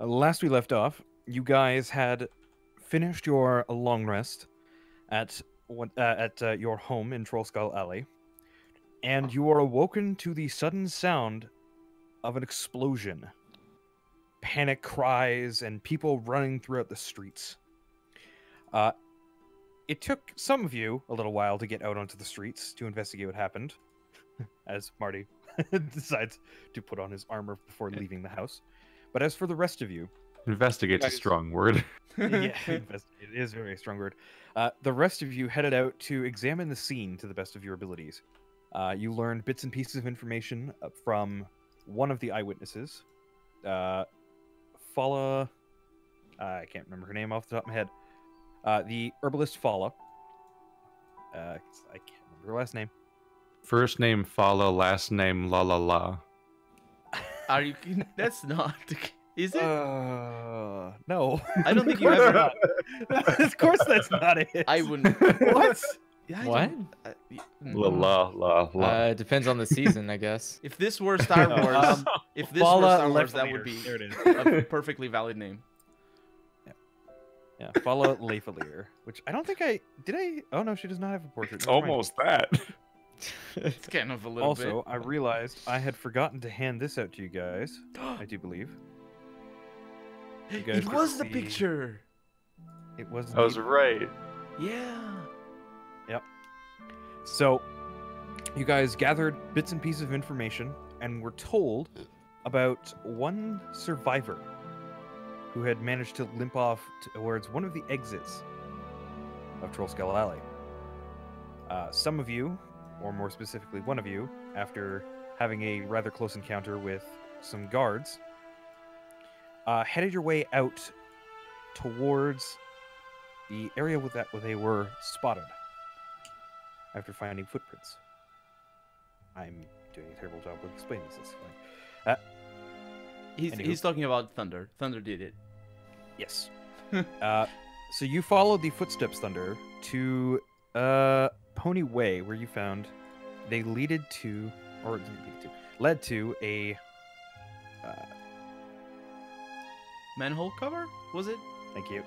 Uh, last we left off, you guys had finished your long rest at what uh, at uh, your home in Trollskull Alley, and you are awoken to the sudden sound of an explosion. Panic cries and people running throughout the streets. Uh, it took some of you a little while to get out onto the streets to investigate what happened, as Marty decides to put on his armor before leaving the house. But as for the rest of you, Investigate's a strong word. yeah, investigate is a very strong word. Uh, the rest of you headed out to examine the scene to the best of your abilities. Uh, you learned bits and pieces of information uh, from one of the eyewitnesses, uh, Fala. Uh, I can't remember her name off the top of my head. Uh, the herbalist Fala. Uh, I can't remember her last name. First name Fala, last name La La La. Are you? That's not. Is it? Uh, no. I don't think you course ever. of course, that's not it. I wouldn't. What? Yeah, What? don't- I- y- La mm. La La La. Uh, depends on the season, I guess. If this were Star Wars, Um, if this were Star Wars, that would be There it is. a perfectly valid name. Yeah, Fala Lefaliir, which I don't think I did. I oh no, she does not have a portrait. Never mind. Almost that. It's kind of a little Also, I realized I had forgotten to hand this out to you guys. I do believe you guys it can was the see- picture. it was. I was indeed- right. Yeah. Yep. So, you guys gathered bits and pieces of information and were told about one survivor who had managed to limp off towards one of the exits of Trollskull Alley. Uh, some of you, or more specifically one of you, after having a rather close encounter with some guards, uh, headed your way out towards the area with that where they were spotted after finding footprints. I'm doing a terrible job of explaining this. It's fine. He's Anywho. he's talking about Thunder. Thunder did it. Yes. uh, so you followed the footsteps, Thunder, to uh, Pony Way, where you found they leaded to, or didn't lead to, led to a. Uh, Manhole cover? Was it? thank you.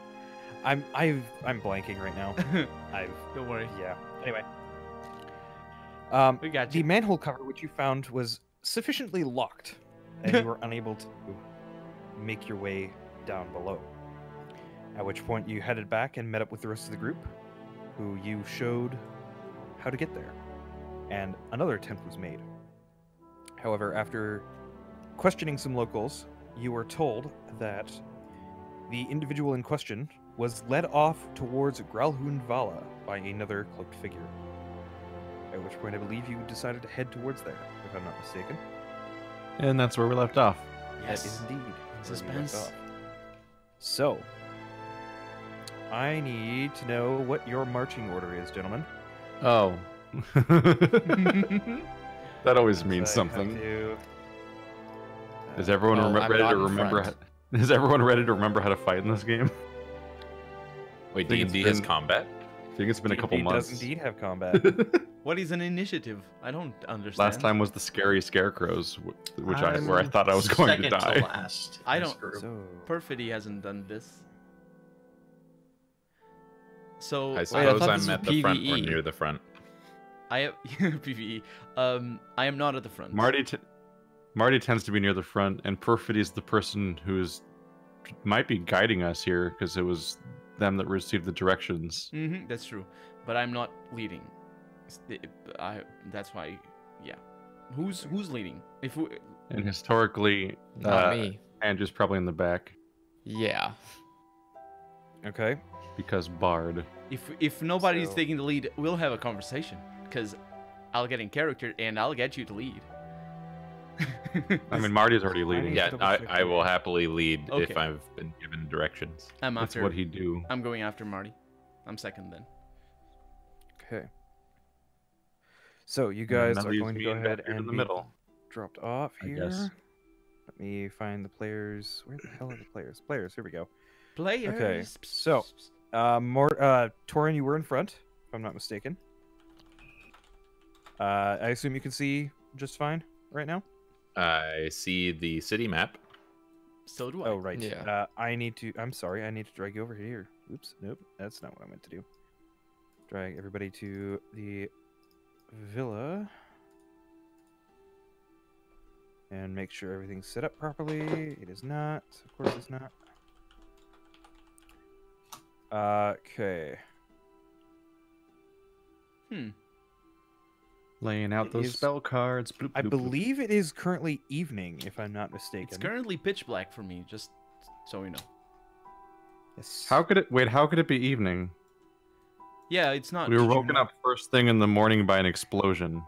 I'm I've I'm blanking right now. I've Don't worry. yeah. Anyway. Um, We got The manhole cover which you found was sufficiently locked, and you were unable to make your way down below. At which point you headed back and met up with the rest of the group, who you showed how to get there. And another attempt was made. However, after questioning some locals, you were told that the individual in question was led off towards Gralhund Vala by another cloaked figure. At which point I believe you decided to head towards there, if I'm not mistaken. And that's where we left off. That is Yes. indeed where we left Suspense. So, I need to know what your marching order is, gentlemen. Oh. that always means So I something. to- Is uh, everyone Well, ready to remember? front. How- is everyone ready to remember how to fight in this game? Wait, think D it's and D has combat. I think it's been a couple D&D months. does indeed have combat. What is an initiative? I don't understand. Last time was the scary scarecrows, wh- which I where I I'm thought I was going to second die. last. I don't- so, Perfidy hasn't done this. So I I suppose thought I'm this at was the front or PvE. near the front. I have PVE. Um, I am not at the front. Marty, t- Marty tends to be near the front, and Perfidy is the person who's might be guiding us here because it was them that received the directions. hmm that's true, but I'm not leading. I. That's why. Yeah. Who's who's leading? If we, And historically, Not uh, me. Andrew's probably in the back Yeah. okay. Because Bard. if if nobody's So- taking the lead, we'll have a conversation because I'll get in character and I'll get you to lead. I mean, Marty's already leading. Yeah, I, I will happily lead if I've been given directions. I'm That's what he do. I'm going after Marty. I'm second then. Okay. So you guys are going to go ahead here in and the be middle. dropped off I here. guess. Let me find the players. Where the hell are the players? Players. Here we go. Players. Okay. So- Uh, more. Uh, Torin, you were in front, if I'm not mistaken. Uh, I assume you can see just fine right now. I see the city map. So do I. Oh right. Yeah. Uh, I need to. I'm sorry. I need to drag you over here. Oops. Nope. That's not what I meant to do. Drag everybody to the villa. And make sure everything's set up properly. It is not. Of course, it's not. Okay. Hmm. Laying out It those is- spell cards. Bloop, I bloop, bloop. believe it is currently evening, if I'm not mistaken. It's currently pitch black for me, just so you know. Yes. How could it? Wait, how could it be evening? Yeah, it's not. we were woken up first thing in the morning by an explosion,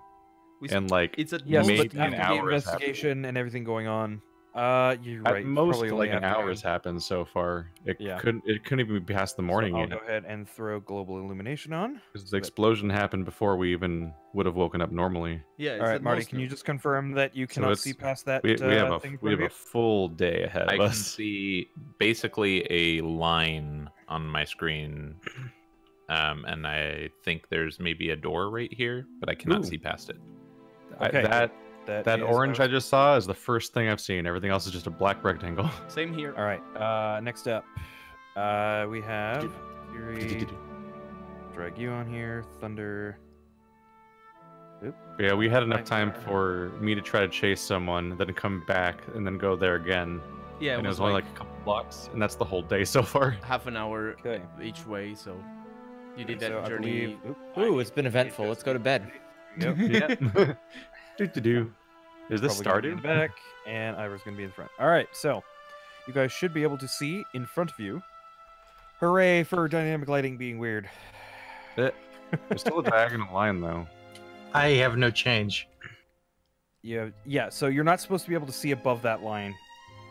we and like It's a Yes, maybe but an after the hour has investigation and everything going on, uh, you're at right. most probably like only an hour has happened so far. It Yeah. couldn't. It couldn't even be past the So morning I'll yet. go ahead and throw global illumination on. Because the explosion happened before we even would have woken up normally. yeah. All right, at Marty, most can you just confirm that you cannot see past that We, uh, we have a thing we have of a full day ahead I of can see basically a line on my screen, um, and I think there's maybe a door right here, but I cannot Ooh. see past it. I- Okay, that That that is orange our- I just saw is the first thing I've seen. Everything else is just a black rectangle. Same here. All right. Uh, next up, uh, we have Fury. Drag you on here. Thunder. yeah, we had enough time for me to try to chase someone, then come back, and then go there again. Yeah, it and it was, was only like, like a couple blocks, and that's the whole day so far. half an hour Okay. each way, so you did that So journey. believe- Ooh, it's been eventful. Let's go to bed. Yep. yeah. Do do do. Is this Probably gonna be in started? back, and Ivor's gonna be in front. All right, so you guys should be able to see in front of you. Hooray for dynamic lighting being weird. There's still a diagonal line though. I have no change. Yeah, yeah. So you're not supposed to be able to see above that line.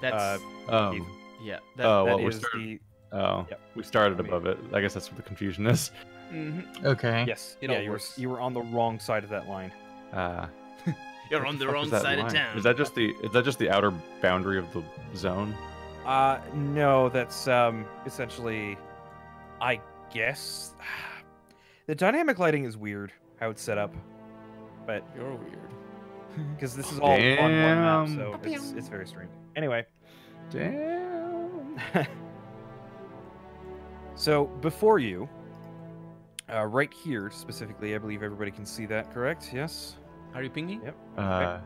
That's uh, Keith. yeah. That, oh, That well, we're is starting. the Oh, Yep. we started I mean- above it. I guess that's what the confusion is. mhm. Okay. yes. It yeah, you were you were on the wrong side of that line. Uh, You're on the fuck wrong is that side of town. Is that just the is that just the outer boundary of the zone? Uh, no, that's um essentially, I guess, the dynamic lighting is weird how it's set up, but You're weird. because this is all on one map, so it's it's very strange. Anyway. Damn. so before you, uh, right here specifically, I believe everybody can see that, correct? Yes. Are you pinging? Yep. Uh,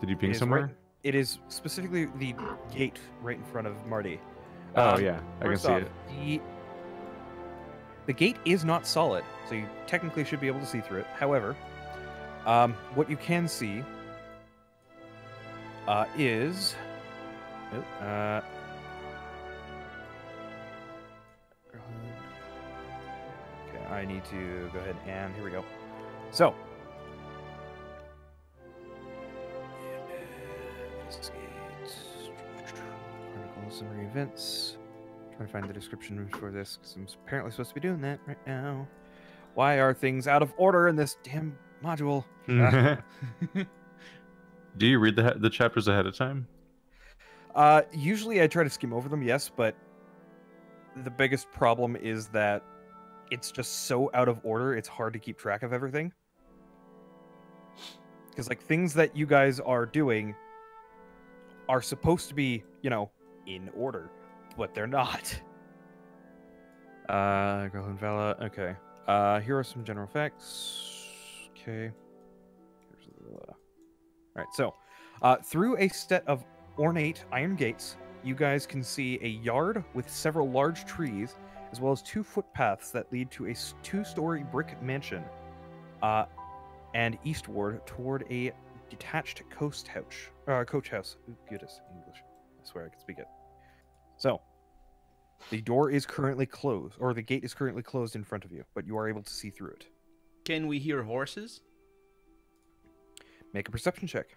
did you ping is somewhere? right- it is specifically the gate right in front of Marty. Oh Um, yeah, I can see off, it. The, the gate is not solid, so you technically should be able to see through it. However, um, what you can see uh, is. oh, uh, okay, I need to go ahead and here we go. So. Summary events. Trying to find the description for this because I'm apparently supposed to be doing that right now. Why are things out of order in this damn module? Do you read the the chapters ahead of time? Uh, usually I try to skim over them, yes, but the biggest problem is that it's just so out of order. It's hard to keep track of everything. Because like things that you guys are doing are supposed to be, you know, in order, but they're not. Uh, Gralhund Vala. Okay. Uh, here are some general facts. Okay. All right. So, uh, through a set of ornate iron gates, you guys can see a yard with several large trees, as well as two footpaths that lead to a two-story brick mansion, uh, and eastward toward a detached coast house. Uh, coach house. Ooh, goodness, English. I swear I can speak it. So, the door is currently closed, or the gate is currently closed in front of you, but you are able to see through it. Can we hear horses? Make a perception check.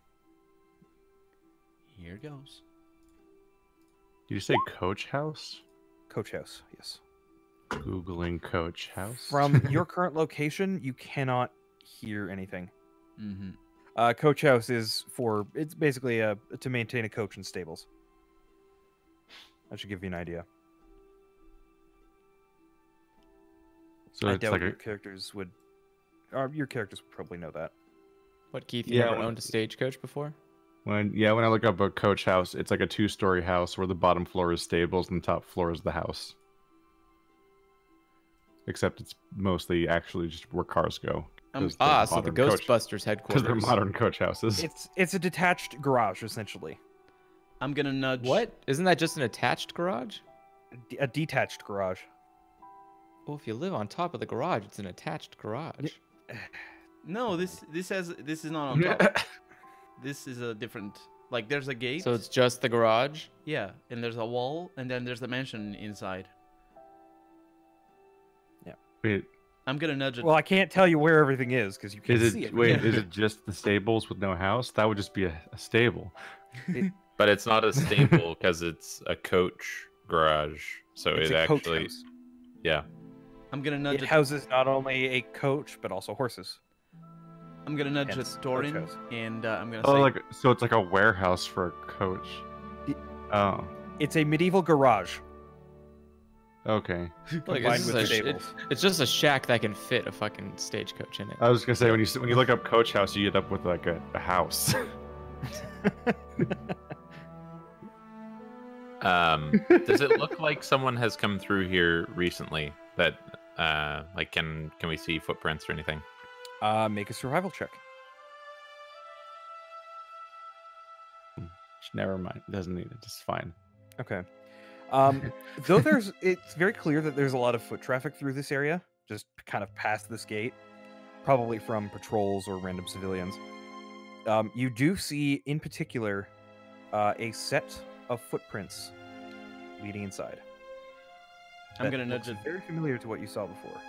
Here goes. Did you say coach house? Coach house, yes. Googling coach house. From your current location, you cannot hear anything. Mm-hmm. Uh, coach house is for it's basically a to maintain a coach and stables. That should give you an idea. so I it's doubt like your a, characters would, or your characters would probably know that. What Keith? You Yeah, never well- owned a stagecoach before? When yeah, when I look up a coach house, it's like a two-story house where the bottom floor is stables and the top floor is the house. Except it's mostly actually just where cars go. Um, 'cause they're Ah, so the modern coach- Ghostbusters headquarters. Because they're modern coach houses. It's it's a detached garage essentially, I'm gonna nudge. What? Isn't that just an attached garage? D- a detached garage. Well, if you live on top of the garage, it's an attached garage. No, this this has this is not on top. this is a different. Like there's a gate. So it's just the garage. yeah, and there's a wall, and then there's the mansion inside. Yeah. Wait, I'm gonna nudge it. Well, I can't tell you where everything is because you can't is see it it. wait, is it just the stables with no house? That would just be a, a stable. But it's not a stable because it's a coach garage. So It's it a coach actually, house. yeah. I'm gonna nudge It it. houses not only a coach but also horses. I'm gonna nudge hence it coach door in, and uh, I'm gonna Oh, say, like so it's like a warehouse for a coach. Y- Oh, It's a medieval garage okay. Like, combined it's, with just a, it- stables. it's just a shack that can fit a fucking stagecoach in it. I was gonna say when you when you look up coach house, you end up with like a, a house. Um, does it look like someone has come through here recently? That uh, like can can we see footprints or anything? Uh, make a survival check. Never mind. Doesn't need it. It's fine. Okay. Um, though there's, it's very clear that there's a lot of foot traffic through this area, just kind of past this gate, probably from patrols or random civilians. Um, you do see, in particular, uh, a set of footprints leading inside. I'm gonna nudge it. Very familiar to what you saw before.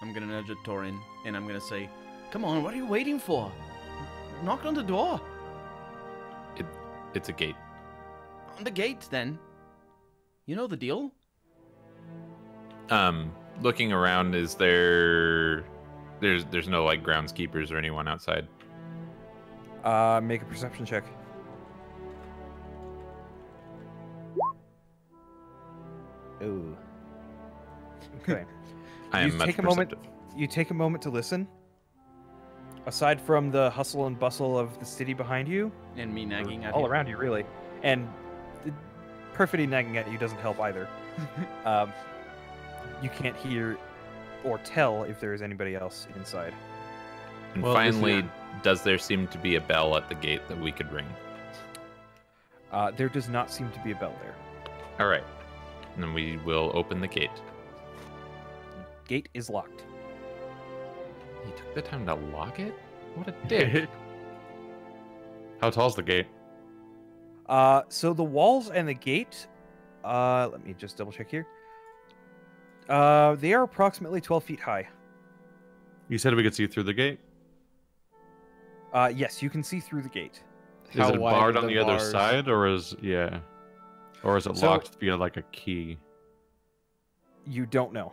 I'm gonna nudge it Torin, and I'm gonna say, "Come on, what are you waiting for? Knock on the door. It, It's a gate. On the gate, then. You know the deal." Um, looking around, is there? There's there's no like groundskeepers or anyone outside. Uh, make a perception check. Ooh. Okay. I You am much take a moment- you take a moment to listen. Aside from the hustle and bustle of the city behind you, And me nagging at all you. around you, really, and the perfidy nagging at you doesn't help either. um, you can't hear or tell if there is anybody else inside. And Well, finally, does there seem to be a bell at the gate that we could ring? Uh, there does not seem to be a bell there. All right, and then we will open the gate. Gate is locked. He took the time to lock it. What a dick! How tall's the gate? Uh, so the walls and the gate, uh, let me just double check here. Uh, they are approximately 12 feet high. You said we could see through the gate. Uh, yes, you can see through the gate. Is it barred on the, other side, or is yeah, or is it So- locked via like a key? You don't know.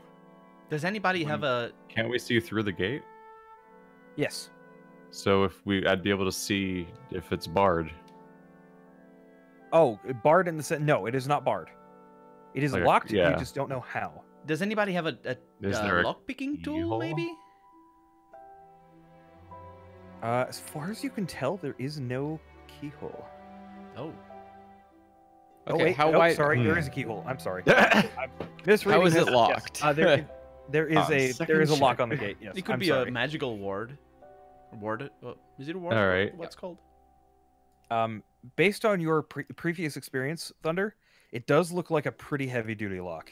Does anybody have a? Can't we see through the gate? Yes. So if we, I'd be able to see if it's barred. Oh, barred in the sense. No, it is not barred. It is Like a- locked. yeah. You just don't know how. Does anybody have a, a, Is uh, there a lock picking tool? keyhole? Maybe. Uh, as far as you can tell, there is no keyhole. Oh. Oh wait, how no, wide? Sorry, there Hmm. is a keyhole. I'm sorry. I'm misreading How is this. it Yes, locked? Uh, there, there is On a there second is a lock on the gate. Yes, it could I'm be sorry. a magical ward. Ward? Uh, is it a ward? All right. What's it called? Um, based on your pre- previous experience, Thunder, it does look like a pretty heavy duty lock.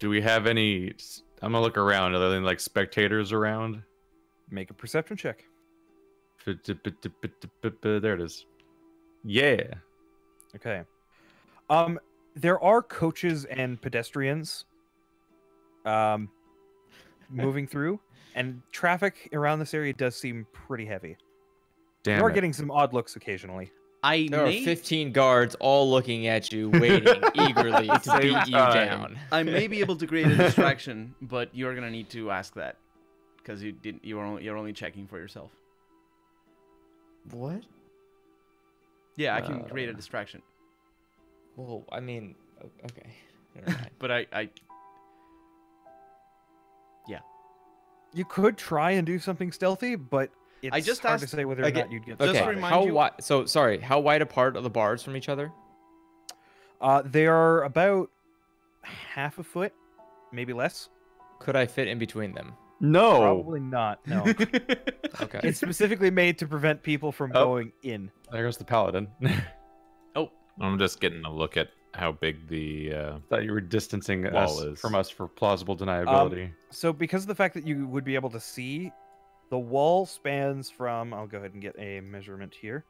Do we have any? I'm gonna look around. Are there any like spectators around? Make a perception check. There it is. Yeah. Okay. Um, there are coaches and pedestrians, um, moving through, and traffic around this area does seem pretty heavy. Damn you are it. getting some odd looks occasionally. I There are 15 guards all looking at you, waiting eagerly to Same beat you time. down. I may be able to create a distraction, but you're gonna need to ask that because you didn't. You're only you're only checking for yourself. What? Yeah, I can create a Uh. distraction, Well, I mean, okay. Never mind. but I I yeah. You could try and do something stealthy, but It's just hard to say whether or Okay, not you'd get. Just Okay. spotted. remind How you- wide? So sorry. How wide apart are the bars from each other? Uh, they are about half a foot, maybe less. Could I fit in between them? No. Probably not. No. Okay. it's specifically made to prevent people from Oh. going in. There goes the paladin. I'm just getting a look at how big the. Uh, Thought you were distancing us is- from us for plausible deniability. So, because of the fact that you would be able to see, the wall spans from. I'll go ahead and get a measurement here.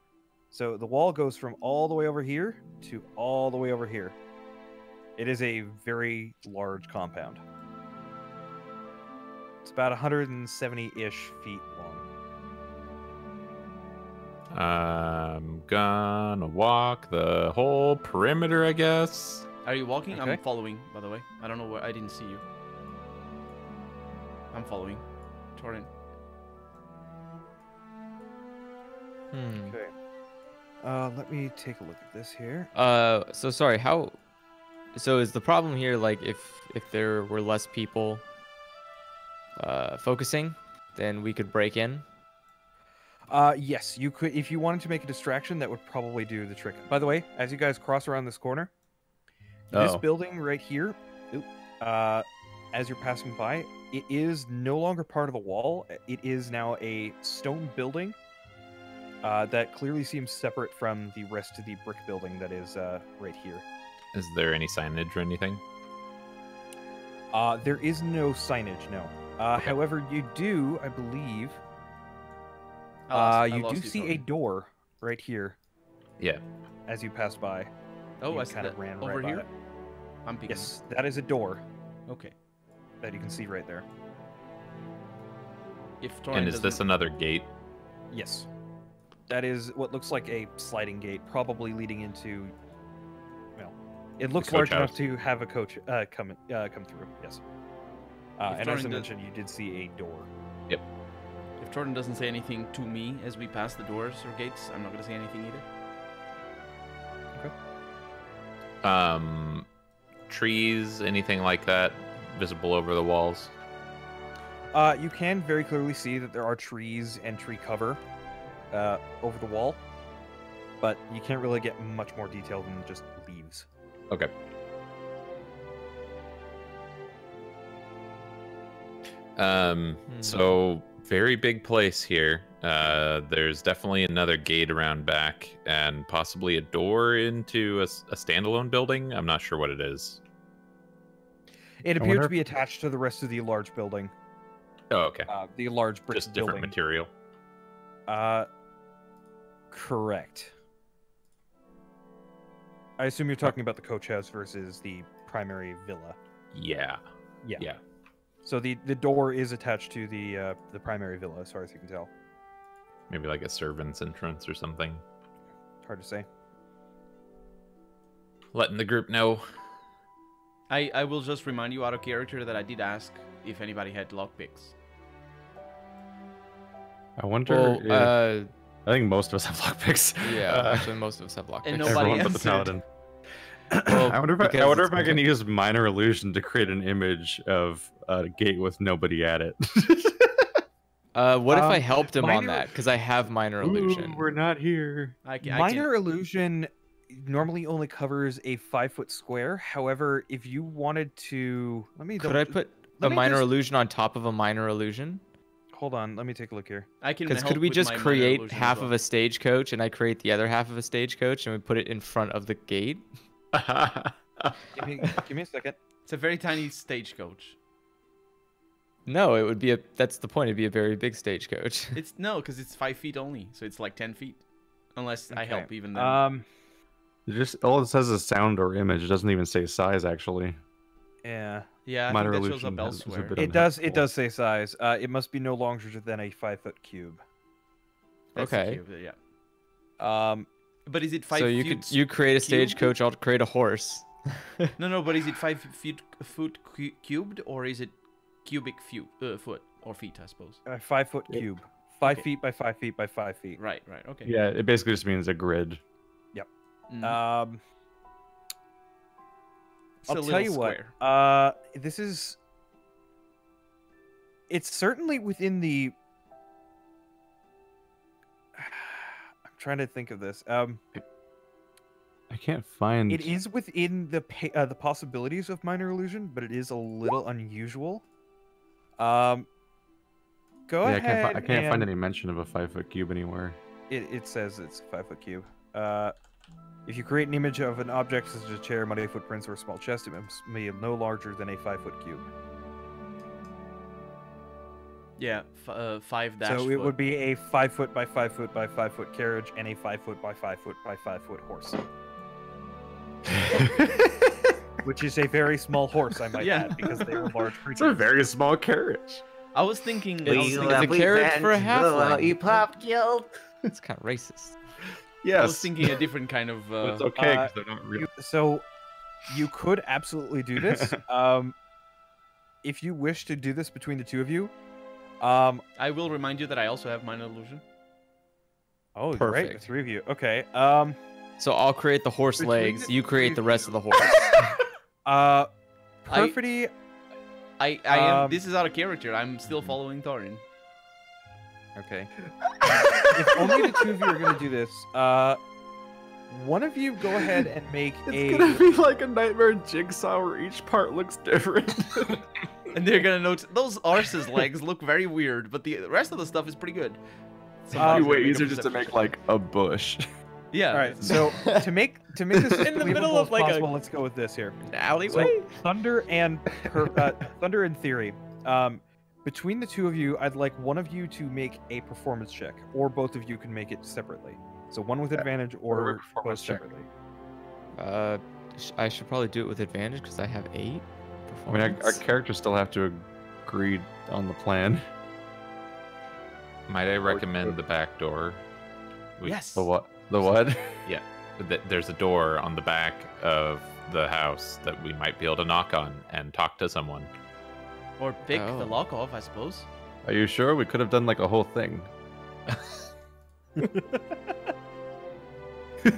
So, the wall goes from all the way over here to all the way over here. It is a very large compound. It's about 170 ish feet long. I'm gonna walk the whole perimeter, I guess. are you walking? Okay. I'm following. By the way, I don't know where I didn't see you. I'm following. Torrent. Hmm. Okay. Uh, let me take a look at this here. Uh, so sorry. How? So is the problem here like if if there were less people uh focusing, then we could break in? Uh, yes, you could. If you wanted to make a distraction, that would probably do the trick. By the way, as you guys cross around this corner, this Oh. building right here, uh, as you're passing by, it is no longer part of the wall. It is now a stone building uh, that clearly seems separate from the rest of the brick building that is uh, right here. Is there any signage or anything? Uh, there is no signage, no. Uh, Okay. However, you do, I believe, lost- uh, you lost do see a Torrent. door right here Yeah. as you pass by. Oh, you I see kind of ran over right by here. it. I'm picking. Yes, that is a door Okay. that you can see right there. If Torrent And is this doesn't- another gate? Yes. That is what looks like a sliding gate, probably leading into. Well, it looks coach large enough to have a coach uh, come uh, come through. Yes. Uh, and as I does- mentioned, you did see a door. If Jordan doesn't say anything to me as we pass the doors or gates, I'm not gonna say anything either. Okay. Um, trees, anything like that, visible over the walls? Uh, you can very clearly see that there are trees and tree cover uh, over the wall, but you can't really get much more detail than just leaves. Okay. Um, Hmm. so very big place here. Uh, there's definitely another gate around back and possibly a door into a standalone building. I'm not sure what it is. It I appeared wonder to be attached to the rest of the large building, Oh, okay. uh, the large brick Just different building. material. Uh, correct. I assume you're talking about the coach house versus the primary villa. Yeah. Yeah. Yeah. So the the door is attached to the uh, the primary villa, as far as you can tell. Maybe like a servant's entrance or something. Hard to say. Letting the group know. I, I will just remind you out of character that I did ask if anybody had lockpicks. I wonder. Well, if, uh, I think most of us have lockpicks. yeah. Uh, actually, most of us have lockpicks. And nobody everyone but the answered. paladin. Well, I wonder if I, I wonder if I can use minor illusion to create an image of a gate with nobody at it. Uh, what if I Um, helped him on that? Because I have minor illusion. Ooh, we're not here. I I Minor illusion normally only covers a five foot square. However, if you wanted to, let me. Could I put let a minor just- illusion on top of a minor illusion? Hold on, let me take a look here. I can. Because could we just create half well. of a stagecoach and I create the other half of a stagecoach and we put it in front of the gate? Give me, give me a second. It's a very tiny stagecoach. No, it would be a. That's the point. It'd be a very big stagecoach. It's no, because it's five feet only, so it's like ten feet. Unless I help even then. Um, It just all it says is sound or image. It doesn't even say size actually. yeah, yeah, I minor think that shows up has- is a elsewhere. bit it does. It does say size. Uh, it must be no longer than a five foot cube. That's Okay. cube, yeah. Um, But is it five so you feet? could you create a stagecoach. I'll create a horse. No, no, but is it five feet foot cu- cubed or is it cubic few, uh, foot or feet? I suppose. a five foot cube, five Okay. feet by five feet by five feet. Right, right, okay. Yeah, it basically just means a grid. Mhm. Um, It's a I'll tell you square. what. Uh, this is. It's certainly within the trying to think of this. Um, I can't find. it is within the pa- uh, the possibilities of minor illusion, but it is a little unusual. Um, go Yeah, I ahead. can't, fi- I can't find any mention of a five foot cube anywhere. It, it says it's a five foot cube. Uh, if you create an image of an object such as a chair, muddy footprints, or a small chest, it must be no larger than a five foot cube. Yeah, f- uh, five dash. so it foot. would be a five foot by five foot by five foot carriage and a five foot by five foot by five foot horse, which is a very small horse, I might Yeah. add, because they are large creatures. It's a creatures. very small carriage. I was thinking. I It's- was it's a love carrot for a revenge, blow out halfling. You pop killed. It's kind of racist. Yes. I was thinking a different kind of. Uh, it's okay uh, because they're not real. You- so you could absolutely do this. um, if you wish to do this between the two of you, um, I will remind you that I also have minor illusion. oh, you're right, the three of you. Okay. Um, So I'll create the horse legs. the You create the rest of the horse. uh, I- Perfidy. I, I am. Um, This is out of character. I'm still following Thorin. Okay. if only the two of you are going to do this, uh, one of you go ahead and make it's a. It's gonna be like a nightmare jigsaw where each part looks different. And they're gonna note those arse's legs look very weird, but the rest of the stuff is pretty good. Somebody's Um, gonna way easier just to make like a bush. Yeah. All right. So to make to make this In the middle of, as like, a- possible, let's go with this here. An alleyway. Thunder and per, uh, Thunder and Theory. Um, between the two of you, I'd like one of you to make a performance check, or both of you can make it separately. So one with advantage, or a both performance check. separately. Uh, I should probably do it with advantage because I have eight. I mean, our, our characters still have to agree on the plan. Might I recommend the back door? We- Yes. The what? The what? th- There's a door on the back of the house that we might be able to knock on and talk to someone. Or pick Oh. the lock off, I suppose. Are you sure? We could have done like a whole thing.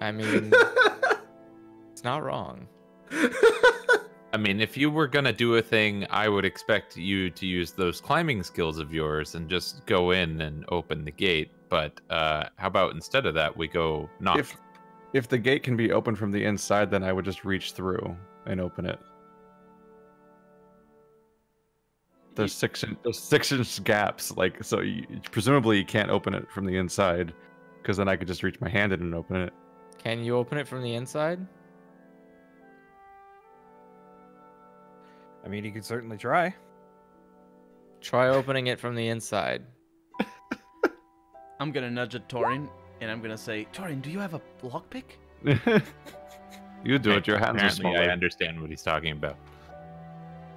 I mean, it's not wrong. I mean, if you were gonna do a thing, I would expect you to use those climbing skills of yours and just go in and open the gate. But uh, how about instead of that, we go knock? If if the gate can be opened from the inside, then I would just reach through and open it. There's six in, there's six inch gaps, like so. You, presumably, you can't open it from the inside, because then I could just reach my hand in and open it. Can you open it from the inside? I mean, you could certainly try. Try opening it from the inside. I'm gonna nudge at Thorin, and I'm gonna say, Torin, do you have a lockpick? you do it. Your hands are Apparently, smaller. I understand what he's talking about.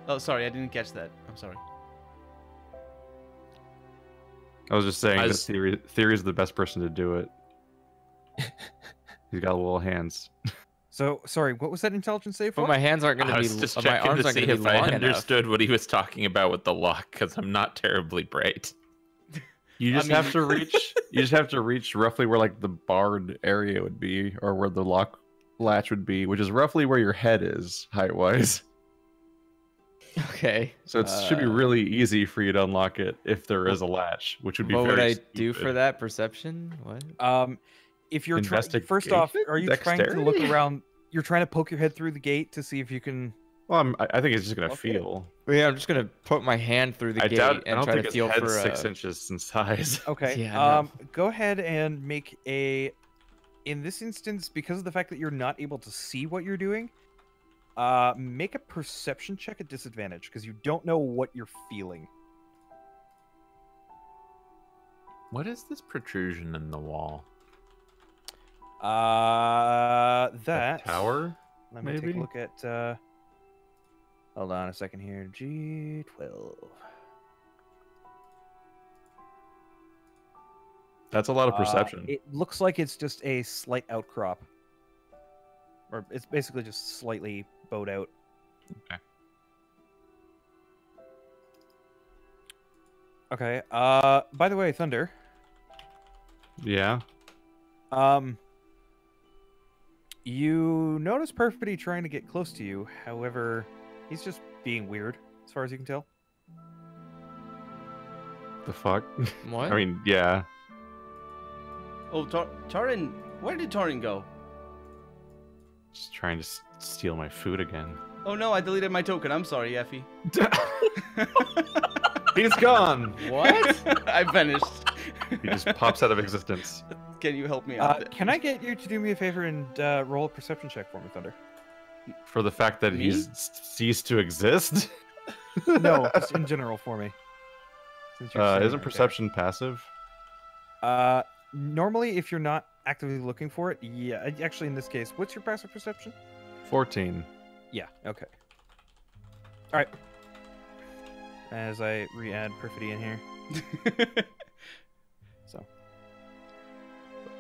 Oh, sorry, I didn't catch that. I'm sorry. I was just saying that theory theory is the best person to do it. He's got little hands. So sorry, what was that intelligence save for? But my hands aren't going to be. was just uh, my checking arms to aren't see going to if be I long enough. understood what he was talking about with the lock, because I'm not terribly bright. You I just have to reach. You just have to reach roughly where like the barred area would be, or where the lock latch would be, which is roughly where your head is height wise. Okay. So it should be Uh, really easy for you to unlock it if there is a latch, which would be What very. would I do for that perception? What? Um, if you're trying, first off, are you trying to look around? You're trying to poke your head through the gate to see if you can. Well, I'm, I I think it's just gonna Okay. feel. Well, yeah, I'm just gonna put my hand through the I gate doubt. I and don't try think to feel head's for six a. inches in size. Okay. Yeah, I know. um, go ahead and make a. In this instance, because of the fact that you're not able to see what you're doing, uh, make a perception check at disadvantage because you don't know what you're feeling. What is this protrusion in the wall? Uh, A that tower? Let me take a look at. Uh, hold on a second here. G twelve. That's a lot of Uh, perception. it looks like it's just a slight outcrop, or it's basically just slightly bowed out. Okay. Okay. Uh, by the way, Thunder. yeah. Um, you notice Perfidy trying to get close to you. However, he's just being weird, as far as you can tell. The fuck? What? I mean, yeah. Oh, Tor- Torin, where did Torin go? Just trying to s- steal my food again. Oh no, I deleted my token. I'm sorry, Effie. He's gone. what? I vanished. He just pops out of existence. Can you help me Uh, can I get you to do me a favor and uh, roll a perception check for me, Thunder? For the fact that Me? he's ceased to exist. No, just in general for me. Uh, isn't right there. perception passive? Uh, normally, if you're not actively looking for it, yeah. Actually, in this case, what's your passive perception? 14. Yeah. Okay. All right. As I re-add perfidy in here, so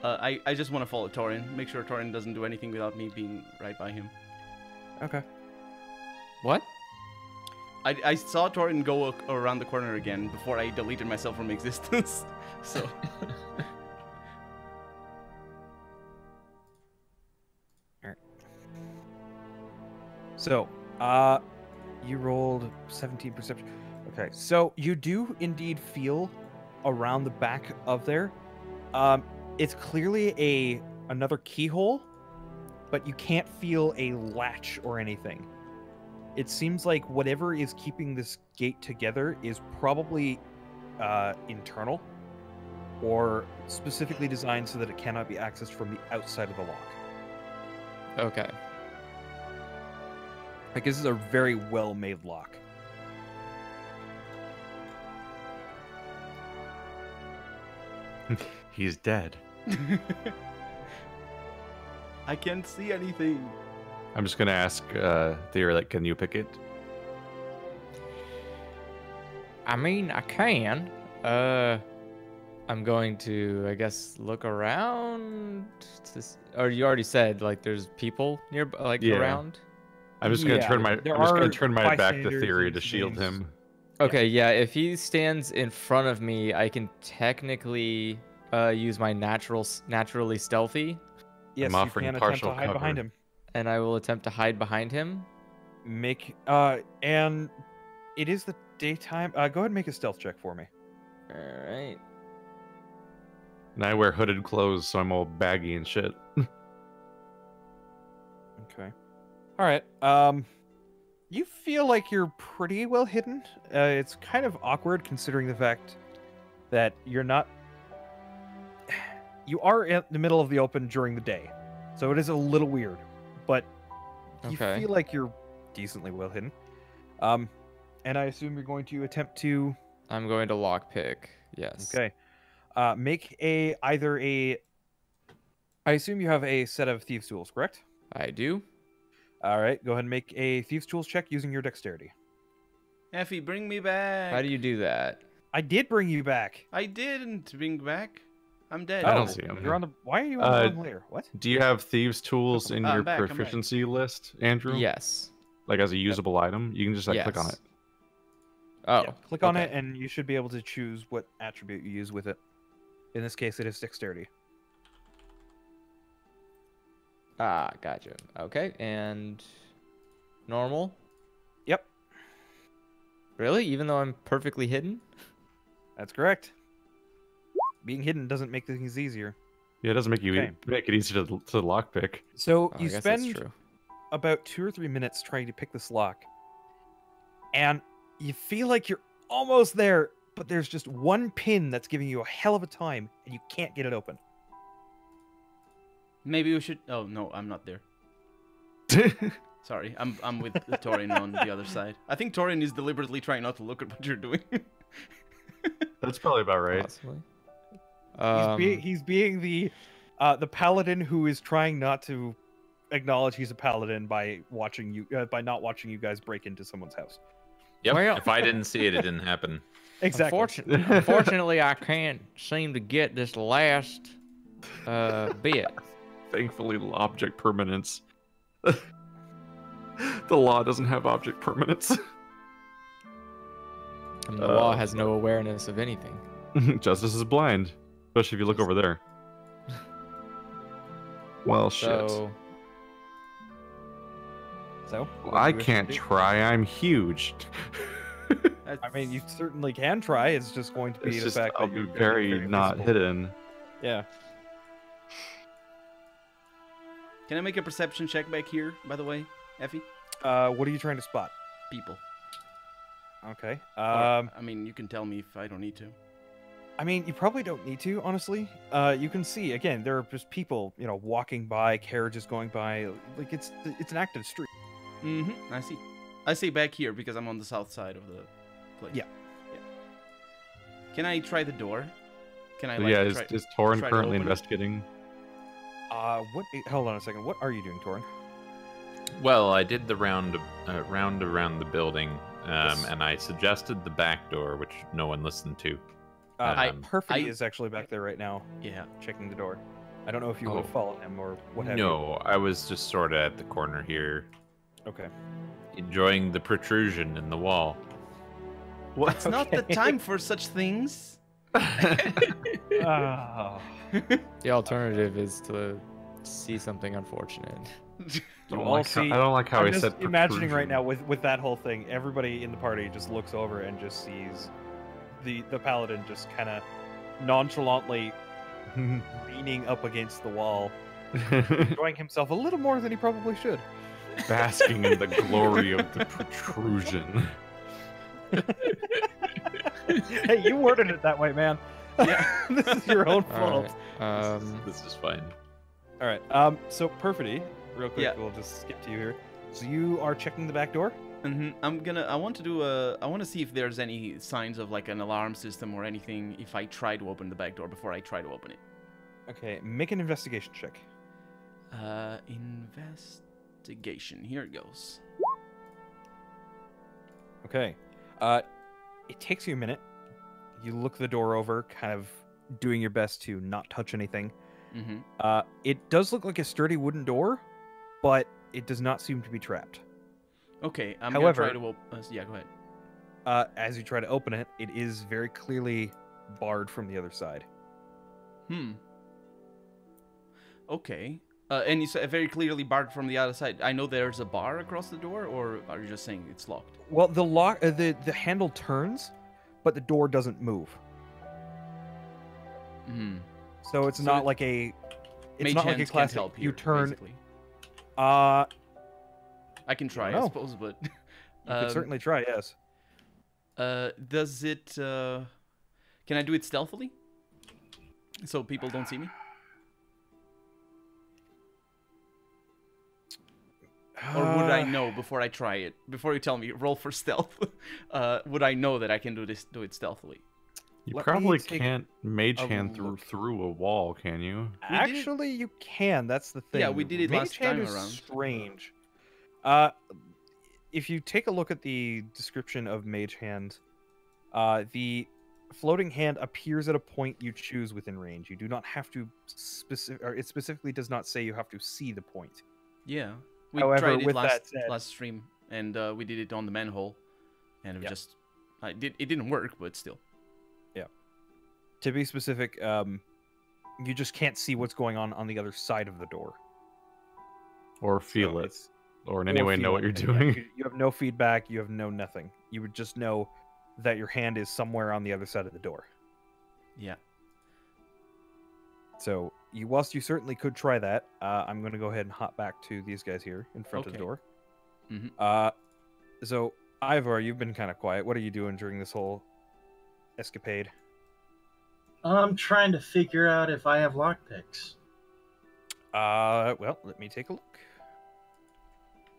uh, I, I just want to follow Torin. Make sure Torin doesn't do anything without me being right by him. okay. What? I, I saw Torin go around the corner again before I deleted myself from existence. so So, uh, you rolled 17 perception. Okay, so you do indeed feel around the back of there. Um, it's clearly a another keyhole, but you can't feel a latch or anything. It seems like whatever is keeping this gate together is probably uh, internal or specifically designed so that it cannot be accessed from the outside of the lock. Okay. Like this is a very well made lock. He's dead. I can't see anything. I'm just gonna ask uh, Theo, like, can you pick it? I mean, I can. Uh, I'm going to, I guess, look around. To, s- or you already said like there's people near, like Yeah. around. I'm just gonna Yeah, turn my. I'm just gonna turn my back to Theory to shield civilians. him. Okay, yeah. If he stands in front of me, I can technically uh, use my natural, naturally stealthy, Yes, you offering can attempt partial to hide behind him. and I will attempt to hide behind him. Make uh and it is the daytime. Uh go ahead and make a stealth check for me. All right. And I wear hooded clothes, so I'm all baggy and shit. All right. Um you feel like you're pretty well hidden. Uh, it's kind of awkward considering the fact that you're not you are in the middle of the open during the day. So it is a little weird, but you Okay. feel like you're decently well hidden. Um and I assume you're going to attempt to I'm going to lockpick. Yes. Okay. Uh, make a either a. I assume you have a set of thieves' tools, correct? I do. All right. Go ahead and make a thieves' tools check using your dexterity. Effie, bring me back. How do you do that? I did bring you back. I didn't bring back. I'm dead. I don't Oh, him. You're on the. Why are you on Uh, the wrong layer? What? Do you have thieves' tools in I'm your back, proficiency list, Andrew? Yes. Like as a usable item, you can just like click on Yes. it. Oh. Yeah, Click on it, and you should be able to choose what attribute you use with it. In this case, it is dexterity. Ah, gotcha. Okay, and normal. Yep, Really? Even though I'm perfectly hidden? that's correct. Being hidden doesn't make things easier. Yeah, it doesn't make you Okay. make it easier to to lockpick. So Oh, you spend true. about two or three minutes trying to pick this lock. And you feel like you're almost there, but there's just one pin that's giving you a hell of a time, and you can't get it open. Maybe we should. Oh no, I'm not there. Sorry, I'm I'm with Torin on the other side. I think Torin is deliberately trying not to look at what you're doing. That's probably about right. Possibly. He's, Um, be- he's being the uh, the paladin who is trying not to acknowledge he's a paladin by watching you uh, by not watching you guys break into someone's house. Yep. Well- if I didn't see it, it didn't happen. Exactly. Unfortunately, unfortunately, I can't seem to get this last uh, bit. Thankfully, object permanence. the law doesn't have object permanence. And the uh, law Oh, has no awareness of anything. Justice is blind, especially if you look over there. Well, shit. So, So Well, I do you wish to can't try. I'm huge. I mean, you certainly can try. It's just going to be It's the just fact I'll that be gonna very not visible. hidden. Yeah. Can I make a perception check back here, by the way, Effie? Uh, what are you trying to spot? People. Okay. Or, Um, I mean, you can tell me if I don't need to. I mean, you probably don't need to, honestly. Uh, you can see again, there are just people, you know, walking by, carriages going by. Like it's it's an active street. Mm-hmm. I see. I say back here because I'm on the south side of the place. Yeah. Yeah. Can I try the door? Can I? Like, yeah, is, try... is Torin try to currently it? investigating? Uh, what? eh, Hold on a second. What are you doing, Torin? Well, I did the round uh, round around the building, um, Yes. and I suggested the back door, which no one listened to. Uh, I- Perfidy I- is actually back there right now, Yeah. checking the door. I don't know if you would have Oh. followed him or what have no, I was just sort of at the corner here. Okay. enjoying the protrusion in the wall. What? It's not the time for such things. Ah. The alternative is to see something unfortunate. You Don't all like how- I don't like how I'm he just said imagining right now with with that whole thing, everybody in the party just looks over and just sees the the paladin just kind of nonchalantly leaning up against the wall, enjoying himself a little more than he probably should. basking in the glory of the protrusion. hey, you worded it that way, man. Yeah. this is your own fault. right. This is- Um, this is fine. All right. Um. So Perfidy, real quick, Yeah. we'll just skip to you here. So you are checking the back door. hmm I'm gonna. I want to do a. I want to see if there's any signs of like an alarm system or anything. If I try to open the back door before I try to open it. Okay. Make an investigation check. Uh, investigation. Here it goes. Okay. Uh, it takes you a minute. You look the door over, kind of doing your best to not touch anything. Mm-hmm. Uh, it does look like a sturdy wooden door, but it does not seem to be trapped. Okay. I'm However- gonna try to. Op- uh, yeah. Go ahead. Uh, as you try to open it, it is very clearly barred from the other side. Hmm. Okay. Uh, and you said very clearly barred from the other side. I know there's a bar across the door, or are you just saying it's locked? Well, the lock, uh, the the handle turns, but the door doesn't move. Hmm. So it's So not it- like a. It's Mage not like a classic. help you turn. basically. Uh, I can try, I know. suppose, but. you Um, could certainly try. Yes. Uh, does it? Uh, can I do it stealthily? So people don't see me. Or would I Uh, know before I try it? Before you tell me, roll for stealth. uh, would I know that I can do this? Do it stealthily? You Let probably can't mage hand through through a wall, can you? We Actually, you can. That's the thing. Yeah, we did it Mage last hand time is around. Strange. Uh, if you take a look at the description of Mage Hand, uh, the floating hand appears at a point you choose within range. You do not have to specific, or it specifically does not say you have to see the point. Yeah. We However, tried it last said- last stream, and uh, we did it on the manhole, and it Yep. just, I did. It didn't work, but still. Yeah. To be specific, um, you just can't see what's going on on the other side of the door. Or So feel it, or in or any way know what you're And yeah, doing. you- you have no feedback. You have no nothing. You would just know that your hand is somewhere on the other side of the door. Yeah. So you, whilst you certainly could try that, uh, I'm going to go ahead and hop back to these guys here in front of the Okay. door. Mhm. Uh, so Ivor, you've been kind of quiet. What are you doing during this whole escapade? I'm trying to figure out if I have lockpicks. Uh, well, let me take a look.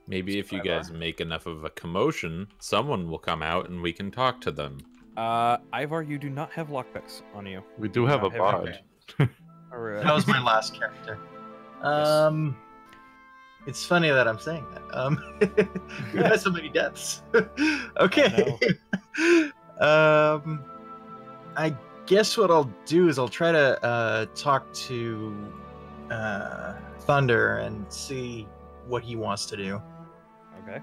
Maybe if you Survivor. guys make enough of a commotion, someone will come out and we can talk to them. Uh, Ivar, you do not have lockpicks on you. We do have a not have bod. Or, That was my last character. Um, it's funny that I'm saying that. Um, who has so many deaths? okay. um, I guess what I'll do is I'll try to uh, talk to uh, Thunder and see what he wants to do. okay.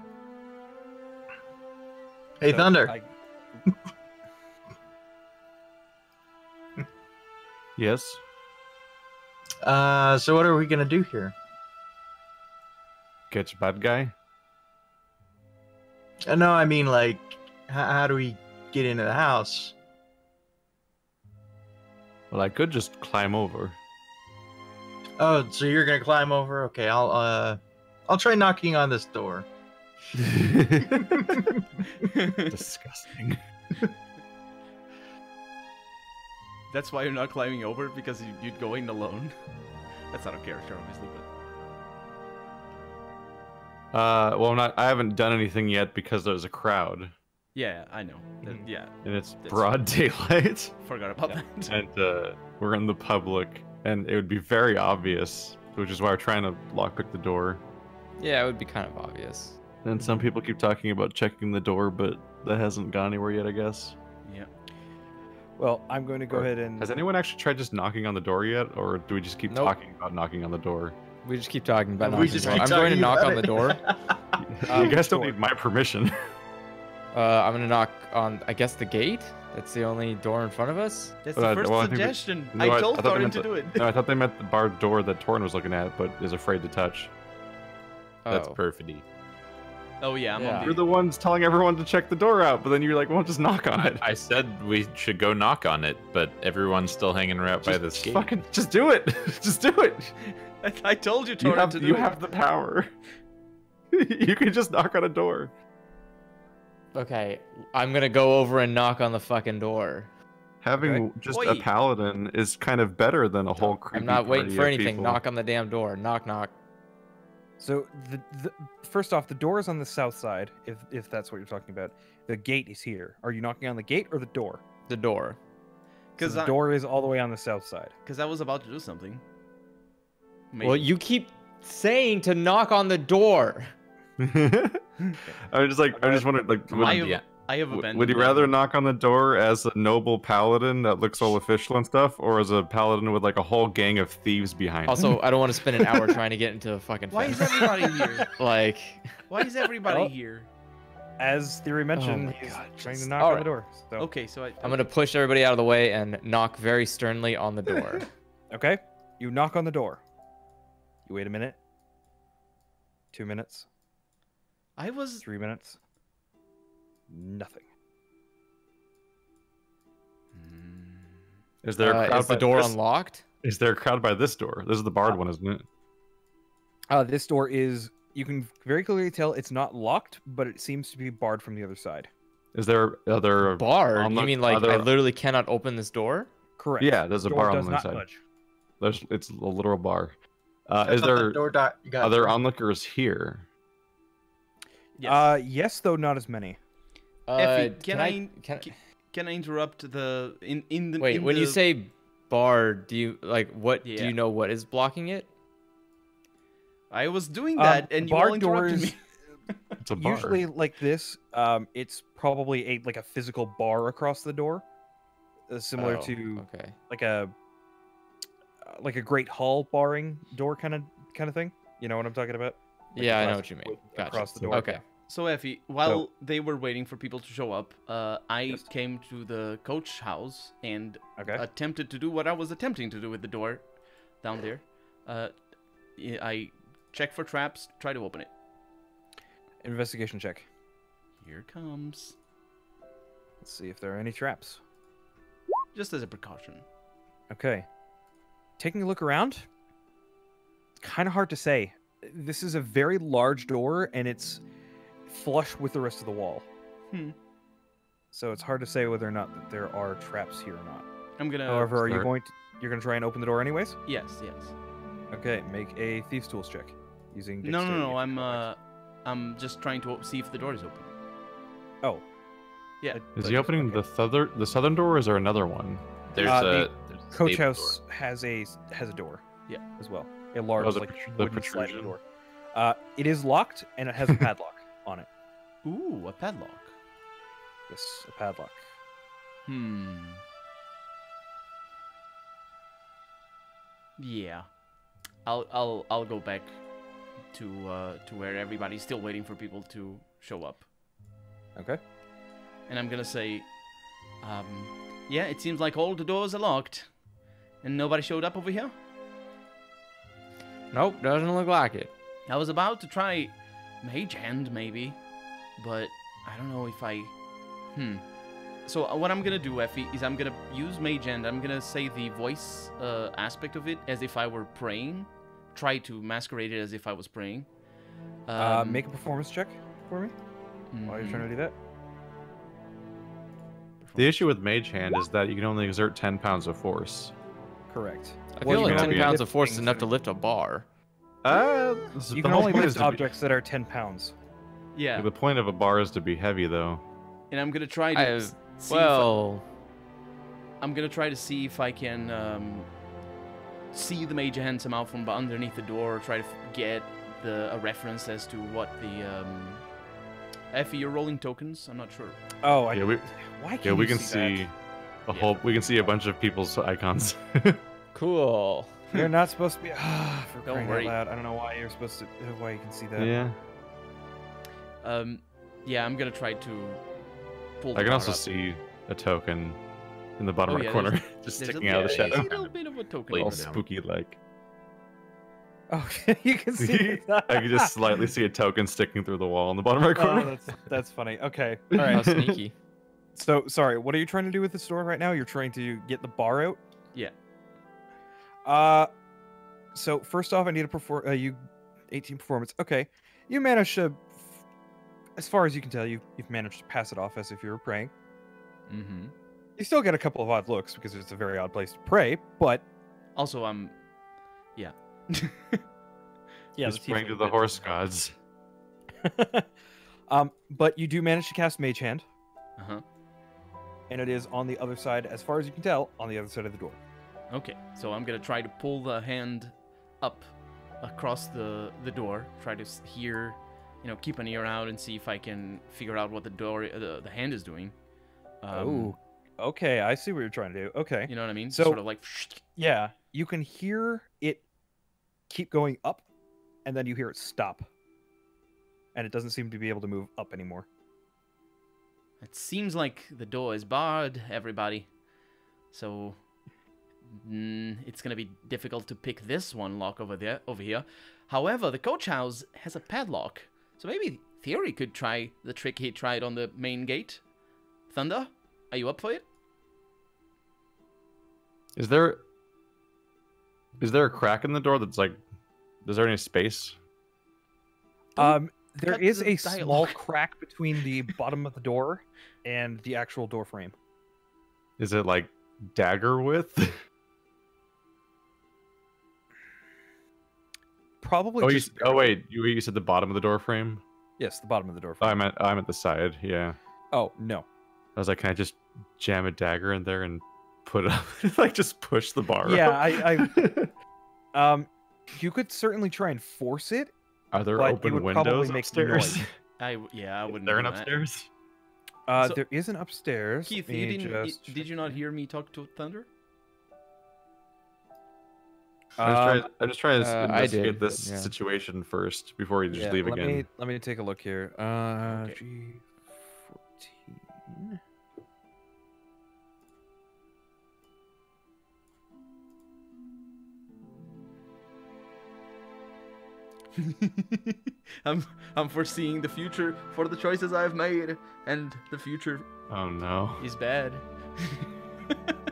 Hey, So, Thunder. I- Yes. Uh, so what are we gonna do here? Catch bad guy. Uh, no, I mean like, h- how do we get into the house. Well, I could just climb over. Oh, so you're gonna climb over? Okay, I'll uh, I'll try knocking on this door. Disgusting. That's why you're not climbing over because you, you'd go in alone. That's not a character, obviously, but Uh, well, I'm not. I haven't done anything yet because there's a crowd, yeah, I know. That- Mhm. yeah, and it's That's- broad daylight, forgot about that. and uh, we're in the public, and it would be very obvious, which is why we're trying to lockpick the door. Yeah, it would be kind of obvious. And some people keep talking about checking the door, but that hasn't gone anywhere yet, I guess. yeah. Well, I'm going to go Or ahead and. Has anyone actually tried just knocking on the door yet, or do we just keep Nope. talking about knocking on the door? We just keep talking about we knocking just on the keep door. I'm going to knock about on the door. Um, you guys don't sure. need my permission. Uh, I'm gonna knock on, I guess, the gate. That's the only door in front of us. That's Well, I- the first well, I we- suggestion. No, I I- I told thought Thorin to the- do it. no, I thought they meant the barred door that Torin was looking at, but is afraid to touch. That's Oh. perfidy. Oh yeah, I'm Yeah. on You're the. the ones telling everyone to check the door out, but then you're like, "Well, just knock on it." I said we should go knock on it, but everyone's still hanging around by Just- this just gate. Fucking, just do it. just do it. I told you, You have, to do you it. have the power. you can just knock on a door. Okay, I'm gonna go over and knock on the fucking door. Having Okay. just a paladin is kind of better than a whole creepy I'm not waiting party for anything. people. Knock on the damn door. Knock, knock. So the, the first off, the door is on the south side. If if that's what you're talking about, the gate is here. Are you knocking on the gate or the door? The door. So Because the I, door is all the way on the south side. because I was about to do something. Maybe. Well, you keep saying to knock on the door. I was just like, I just wondered, like, Come would, on, I have, yeah. I have w- abandoned. would you them. rather knock on the door as a noble paladin that looks all official and stuff, or as a paladin with like a whole gang of thieves behind? him? Also, I don't want to spend an hour trying to get into a fucking Why fence. is everybody here? like, Why is everybody Well- here? As Theory mentioned, oh my he's God, trying to just- knock on the door. So Okay, so I. I'm gonna push everybody out of the way and knock very sternly on the door. okay, you knock on the door. You wait a minute. Two minutes. I was. Three minutes. Nothing. is there a Uh, crowd is the door this, unlocked? Is there a crowd by this door? This is the barred one, isn't it? Uh, this door is. You can very clearly tell it's not locked, but it seems to be barred from the other side. Is there other? Barred? You mean like I literally cannot open this door? Correct. Yeah, there's a Door bar on the not side. budge. There's it's a literal bar. Uh, is thought the there door dot, you got other onlookers here? Yes. Uh, yes, though not as many. Uh, Effie, can, can I? I- Can, can- Can I interrupt the in in the wait, in when you say bar, do you like what? Do you know what is blocking it? I was doing Um, that and you all interrupted doors. me. It's a bar. Usually, like this, um, it's probably a like a physical bar across the door, uh, similar Oh, to Okay. like a uh, like a great hall barring door kind of kind of thing. You know what I'm talking about? Like Yeah, I know what you mean. with- Gotcha. Across the door. Okay. So Effie, while they were waiting for people to show up, uh, I Yes. came to the coach house and Okay. attempted to do what I was attempting to do with the door down there. Uh, I check for traps, try to open it. Investigation check. Here comes, Let's see if there are any traps. just as a precaution. Okay. Taking a look around, kind of hard to say. This is a very large door and it's flush with the rest of the wall. Hmm. So it's hard to say whether or not that there are traps here or not. I'm gonna. However, are you going to you're going to try and open the door anyways? yes, yes. Okay, make a thieves tools check using No, no, no. I'm uh, I'm just trying to see if the door is open. Oh. Yeah. Is I he opening okay. the southern the southern door, or is there another one? There's Uh, a the there's Coach stable house has a has a door. Yeah. As well. A large Oh, the like the wooden sliding protrusion. door. Uh it is locked and it has a padlock on it. Ooh, a padlock. Yes, a padlock. Hmm. Yeah. I'll I'll I'll go back to uh to where everybody's still waiting for people to show up. Okay. And I'm gonna say um yeah, it seems like all the doors are locked. And nobody showed up over here? Nope, doesn't look like it. I was about to try Mage Hand maybe, but I don't know if I hmm. so uh, what I'm gonna do, Effie, is I'm gonna use Mage Hand. I'm gonna say the voice uh, aspect of it as if I were praying. Try to masquerade it as if I was praying. uh, Um, make a performance check for me while you're trying to do that. The issue with Mage Hand is that you can only exert 10 pounds of force. Correct. I Well, feel you like 10 pounds of force is enough to lift a bar. Uh, You can only point lift is to be- objects that are 10 pounds. Yeah, The point of a bar is to be heavy, though. and I'm gonna try to. I s- see if I- Well, I'm gonna try to see if I can um, see the Mage Hand somehow from underneath the door. Try to get the a reference as to what the. Um... Effie, you're rolling tokens. I'm not sure. Oh, I, Yeah, we, why can't yeah, we you can see, see a Yeah. whole. We can see a bunch of people's icons. cool. That? You're not supposed to be. Ah, for Don't crying worry. out loud. I don't know why you're supposed to. uh, Why you can see that. yeah, Um, yeah, I'm gonna try to pull. I can also up. see a token in the bottom Oh, right yeah, corner, just There's sticking a, out of the shadow. a little bit of a token. All All spooky like. Oh, you can see. that. I can just slightly see a token sticking through the wall in the bottom right Oh, corner. that's that's funny. Okay. All right. How sneaky. So sorry, what are you trying to do with the store right now? You're trying to get the bar out. Yeah. Uh, so first off, I need a perform. Uh, you, 18 performance. Okay, you managed to, as far as you can tell, you you've managed to pass it off as if you were praying. Mm-hmm. You still get a couple of odd looks because it's a very odd place to pray, but Also, I'm. Yeah. yeah, just praying to the horse gods. um, but you do manage to cast Mage Hand, Uh huh. and it is on the other side, as far as you can tell, on the other side of the door. Okay, so I'm gonna try to pull the hand up across the the door. Try to hear, you know, keep an ear out and see if I can figure out what the door uh, the, the hand is doing. Um, oh, okay, I see what you're trying to do. Okay. You know what I mean? So- sort of like. Yeah, you can hear it keep going up, and then you hear it stop. And it doesn't seem to be able to move up anymore. It seems like the door is barred, everybody. So mm, it's gonna be difficult to pick this one lock over there, over here. However, the coach house has a padlock, so maybe Theory could try the trick he tried on the main gate. Thunder, are you up for it? Is there is there a crack in the door that's like is there any space? Um, there cut is the a small crack between the bottom of the door and the actual door frame. Is it like dagger width? Probably oh, you, just s- oh wait, you, you said the bottom of the door frame? yes, the bottom of the door Oh, frame. I'm at I'm at the side. Yeah, Oh no. I was like, can I just jam a dagger in there and put it up? like just push the bar. Yeah, up? I, I um, you could certainly try and force it. Are there but it open would windows upstairs? noise. I w- yeah, I wouldn't. there an do that. upstairs? Uh, So- there is an upstairs. Keith, you didn't. just did you not hear me talk to Thunder? I just Um, try. I just trying to uh, I investigate did, this yeah. situation first before you just yeah, leave let again. Me, let me take a look here. Uh, Okay. G fourteen. I'm I'm foreseeing the future for the choices I've made, and the future Oh no. is bad.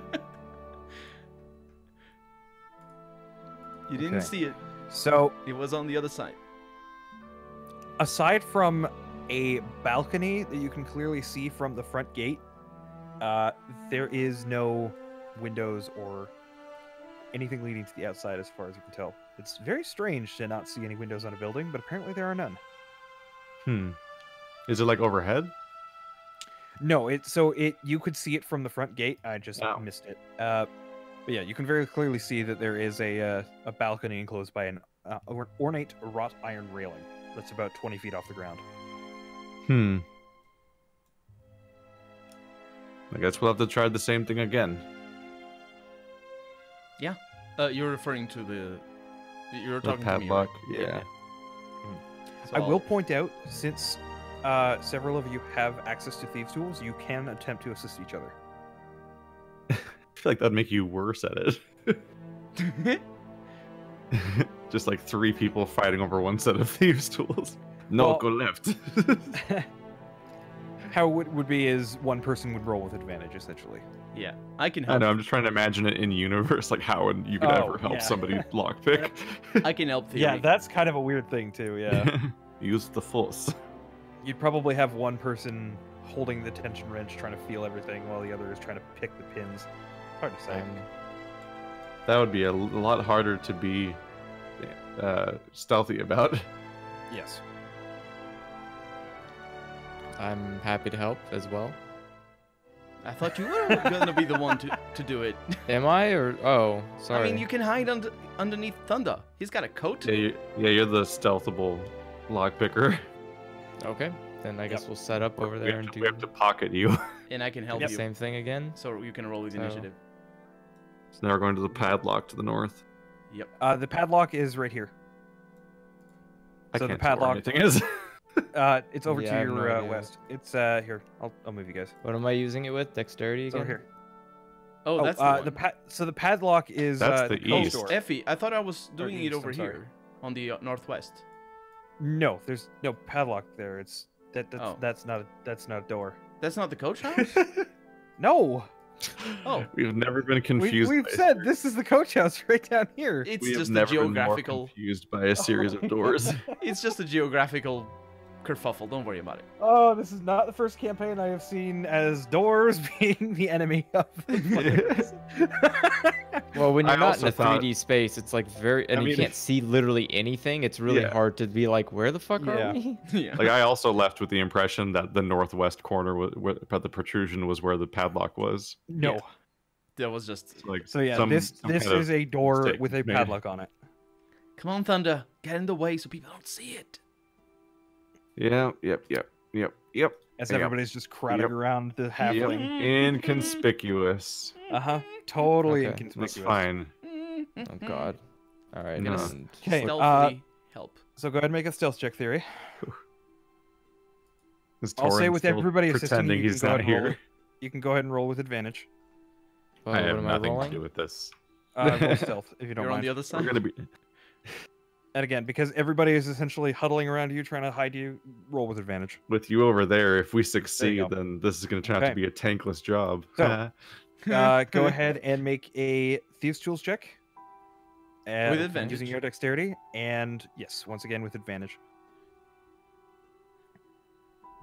you didn't Okay. see it. So It was on the other side. aside from a balcony that you can clearly see from the front gate, uh, there is no windows or anything leading to the outside as far as you can tell. It's very strange to not see any windows on a building, but apparently there are none. Hmm. Is it like overhead? No, it so it you could see it from the front gate. I just Oh. missed it. Uh, but yeah, you can very clearly see that there is a uh, a balcony enclosed by an uh, or- ornate wrought iron railing that's about twenty feet off the ground. Hmm. I guess we'll have to try the same thing again. Yeah. Uh, you're referring to the. You're The talking to me. padlock, right? yeah. So I will I'll- point out, since uh, several of you have access to thieves' tools, you can attempt to assist each other. I feel like that'd make you worse at it. Just like three people fighting over one set of thieves' tools. No, Well- go left. how it would be is one person would roll with advantage, essentially. Yeah, I can help. I know. I'm just trying to imagine it in universe, like how would you could Oh, ever help yeah. somebody lockpick. I can help theory. Yeah, that's kind of a weird thing too. Yeah, Use the force. you'd probably have one person holding the tension wrench, trying to feel everything, while the other is trying to pick the pins. Hard to say. I'm, That would be a lot harder to be uh, stealthy about. yes. I'm happy to help as well. I thought you were gonna be the one to, to do it. Am I or oh sorry? I mean, you can hide under, underneath Thunder. He's got a coat. Yeah, you, yeah, you're the stealthable lockpicker. Okay, then I guess we'll set up over we, there have and to, do we have to pocket you. and I can help the you. same thing again. So you can roll with So- initiative. So now we're going to the padlock to the north. Yep. Uh, the padlock is right here. I So the can't tell where padlock- anything is. Uh, it's over Yeah, to have no your uh, west. It's uh here. I'll I'll move you guys. What am I using it with? Dexterity It's again. over here. Oh, that's the uh, one. the pa- so the padlock is That's uh, the coast east. door. Effie, I thought I was doing it east, over I'm sorry. here on the uh, northwest. No, there's no padlock there. It's that that's, Oh. that's not a, that's not a door. That's not the coach house. no, oh, We've never been confused. we've by said this is the coach house right down here. it's we have just a never been more geographical. confused by a series of doors. It's just a geographical kerfuffle. Don't worry about it. Oh, this is not the first campaign I have seen as doors being the enemy of. players. Well, when you're not in a thought- 3D space, it's like very, and I you can't see literally anything. It's really Yeah. hard to be like, where the fuck Yeah. are we? yeah. like I also left with the impression that the northwest corner, was, where, but the protrusion was where the padlock was. no. Yeah. That was just. Like So yeah, some- this some this is a door mistake with a was made. padlock on it. Come on, Thunder. Get in the way so people don't see it. Yeah, yep, yep, yep, yep. As Yep. everybody's just crowding Yep. around the Yep. halfling. Inconspicuous. Uh huh. Totally Okay, inconspicuous. That's fine. Oh god. All right. No. Okay, uh, help. So go ahead and make a stealth check theory. I'll say with everybody assisting pretending you, you he's can go not ahead and roll here. with- You can go ahead and roll with advantage. Oh, I have am I nothing to do with this. Uh, roll stealth if you don't You're on the other side. We're gonna be. And again, because everybody is essentially huddling around you, trying to hide you, roll with advantage. with you over there, if we succeed, then this is going to turn out to be a tankless job. So- Uh, go ahead and make a thieves' tools check. Uh, With advantage. Using your dexterity, and yes, once again with advantage.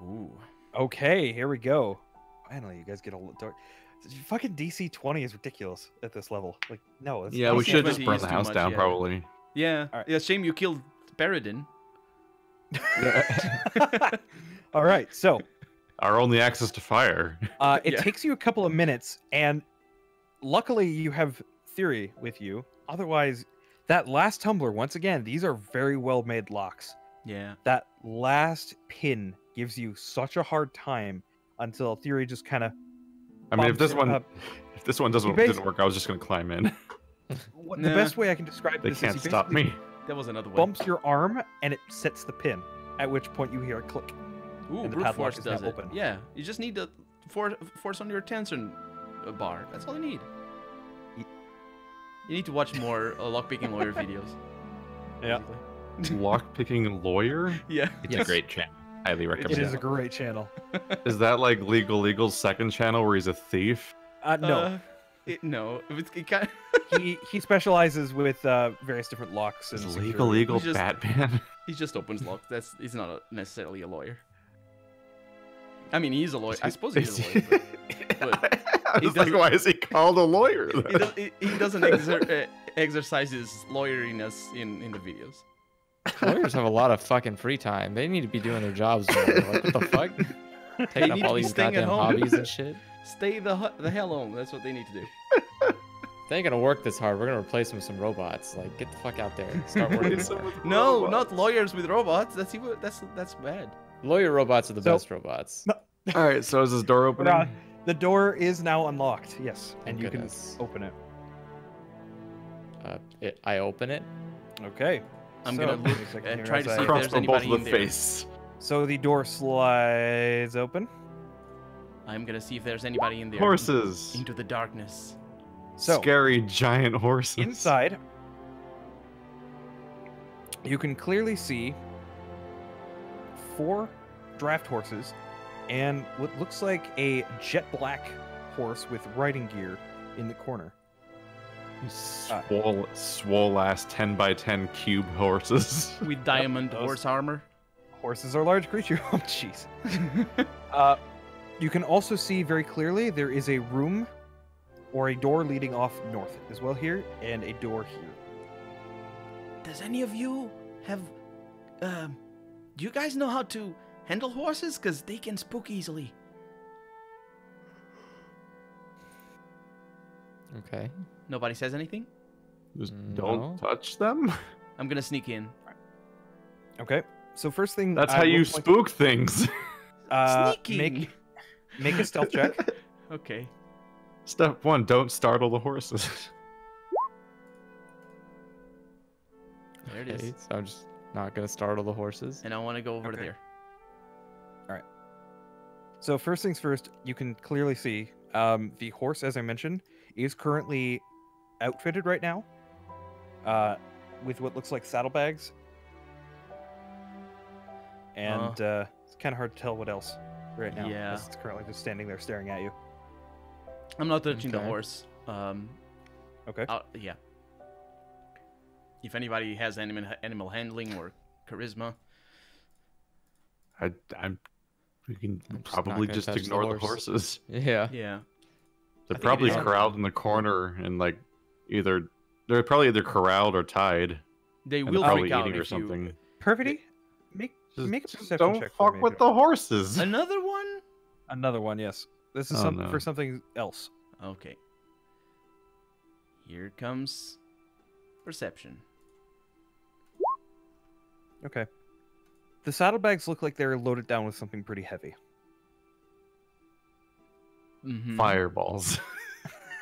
Ooh. Okay, here we go. Finally, you guys get a l- dark. Fucking DC 20 is ridiculous at this level. Like, no. It's yeah, we DC should just burn the house much, down, yeah. probably. Yeah. Alright. Yeah. Shame you killed Paradin. All right, so Our only access to fire. uh, it Yeah. takes you a couple of minutes, and luckily you have theory with you. Otherwise, that last tumbler, once again, these are very well made locks. Yeah. That last pin gives you such a hard time until theory just kind of. I mean, if this one, Up. if this one doesn't didn't work, I was just going to climb in. What, Nah. The best way I can describe They this can't is he stop me. That was another way. Bumps your arm and it sets the pin. At which point you hear a click. Ooh, and the brute padlock force is does it. open. Yeah. You just need to for, force on your tension uh, bar. That's all you need. You need to watch more uh, lockpicking lawyer videos. Yeah. basically. Lockpicking lawyer? Yeah. It's Yes. a great channel. Highly recommend It recommend. is a great channel. Is that like LegalEagle's second channel where he's a thief? Uh, no, Uh, it, no. It's, it kind he he specializes with uh, various different locks and Is security. LegalEagle just- Batman? he just opens locks. That's he's not a, necessarily a lawyer. I mean, he's a lawyer. I suppose he's a lawyer. but I he was like, why is he called a lawyer? He, does, he, he doesn't exer- uh, exercise his lawyeriness in, in the videos. Lawyers have a lot of fucking free time. They need to be doing their jobs. Like, what the fuck? Taking need up to all be these staying at goddamn home. hobbies and shit. Stay the the hell home. That's what they need to do. They ain't gonna work this hard. We're gonna replace them with some robots. Like, get the fuck out there. Start working. Replace more. him with No, robots. not lawyers with robots. That's even that's that's bad. Lawyer robots are the So- best robots. All right, so is this door But, opening? uh, the door is now unlocked. Yes, and Thank you goodness. can open it. Uh, it, I open it. Okay. I'm so, gonna give look a second and here try to see if Cross there's anybody in in the there. face. So the door slides open. I'm gonna see if there's anybody in there. Horses. Into the darkness. So Scary giant horses. inside, you can clearly see four draft horses and what looks like a jet black horse with riding gear in the corner. Swole, swole ass 10 by 10 cube horses. With diamond those- horse armor. Horses are large creatures. Oh, jeez. uh, you can also see very clearly there is a room or a door leading off north as well here, and a door here. Does any of you have um do you guys know how to handle horses cuz they can spook easily? Okay. Nobody says anything? Just don't touch them. I'm going to sneak in. Okay. So first thing That's I how you point- spook things. Uh, Sneaking. Make make a stealth check. Okay. Step one: don't startle the horses. There it Okay, is. so I'm just not gonna startle the horses. And I want to go over Okay. there. All right. So first things first, you can clearly see um, the horse, as I mentioned, is currently outfitted right now uh, with what looks like saddlebags, and uh, it's kind of hard to tell what else right now. Yeah. it's currently just standing there staring at you. I'm not touching the horse. Um Okay. I'll- yeah. If anybody has animal animal handling or charisma, I, I'm. We can I'm probably gonna just touch the ignore the, horses. Yeah. yeah. They're probably corralled in the corner and like either they're probably either corralled or tied. They will they're probably freak out eating or if you something. Perfectly. Make Just, make a perception don't check for fuck me. with if the horses. Another one? you- Another one, yes. This is Oh, some, no. for something else. Okay. Here comes perception. Okay. The saddlebags look like they're loaded down with something pretty heavy. Mm-hmm. Fireballs.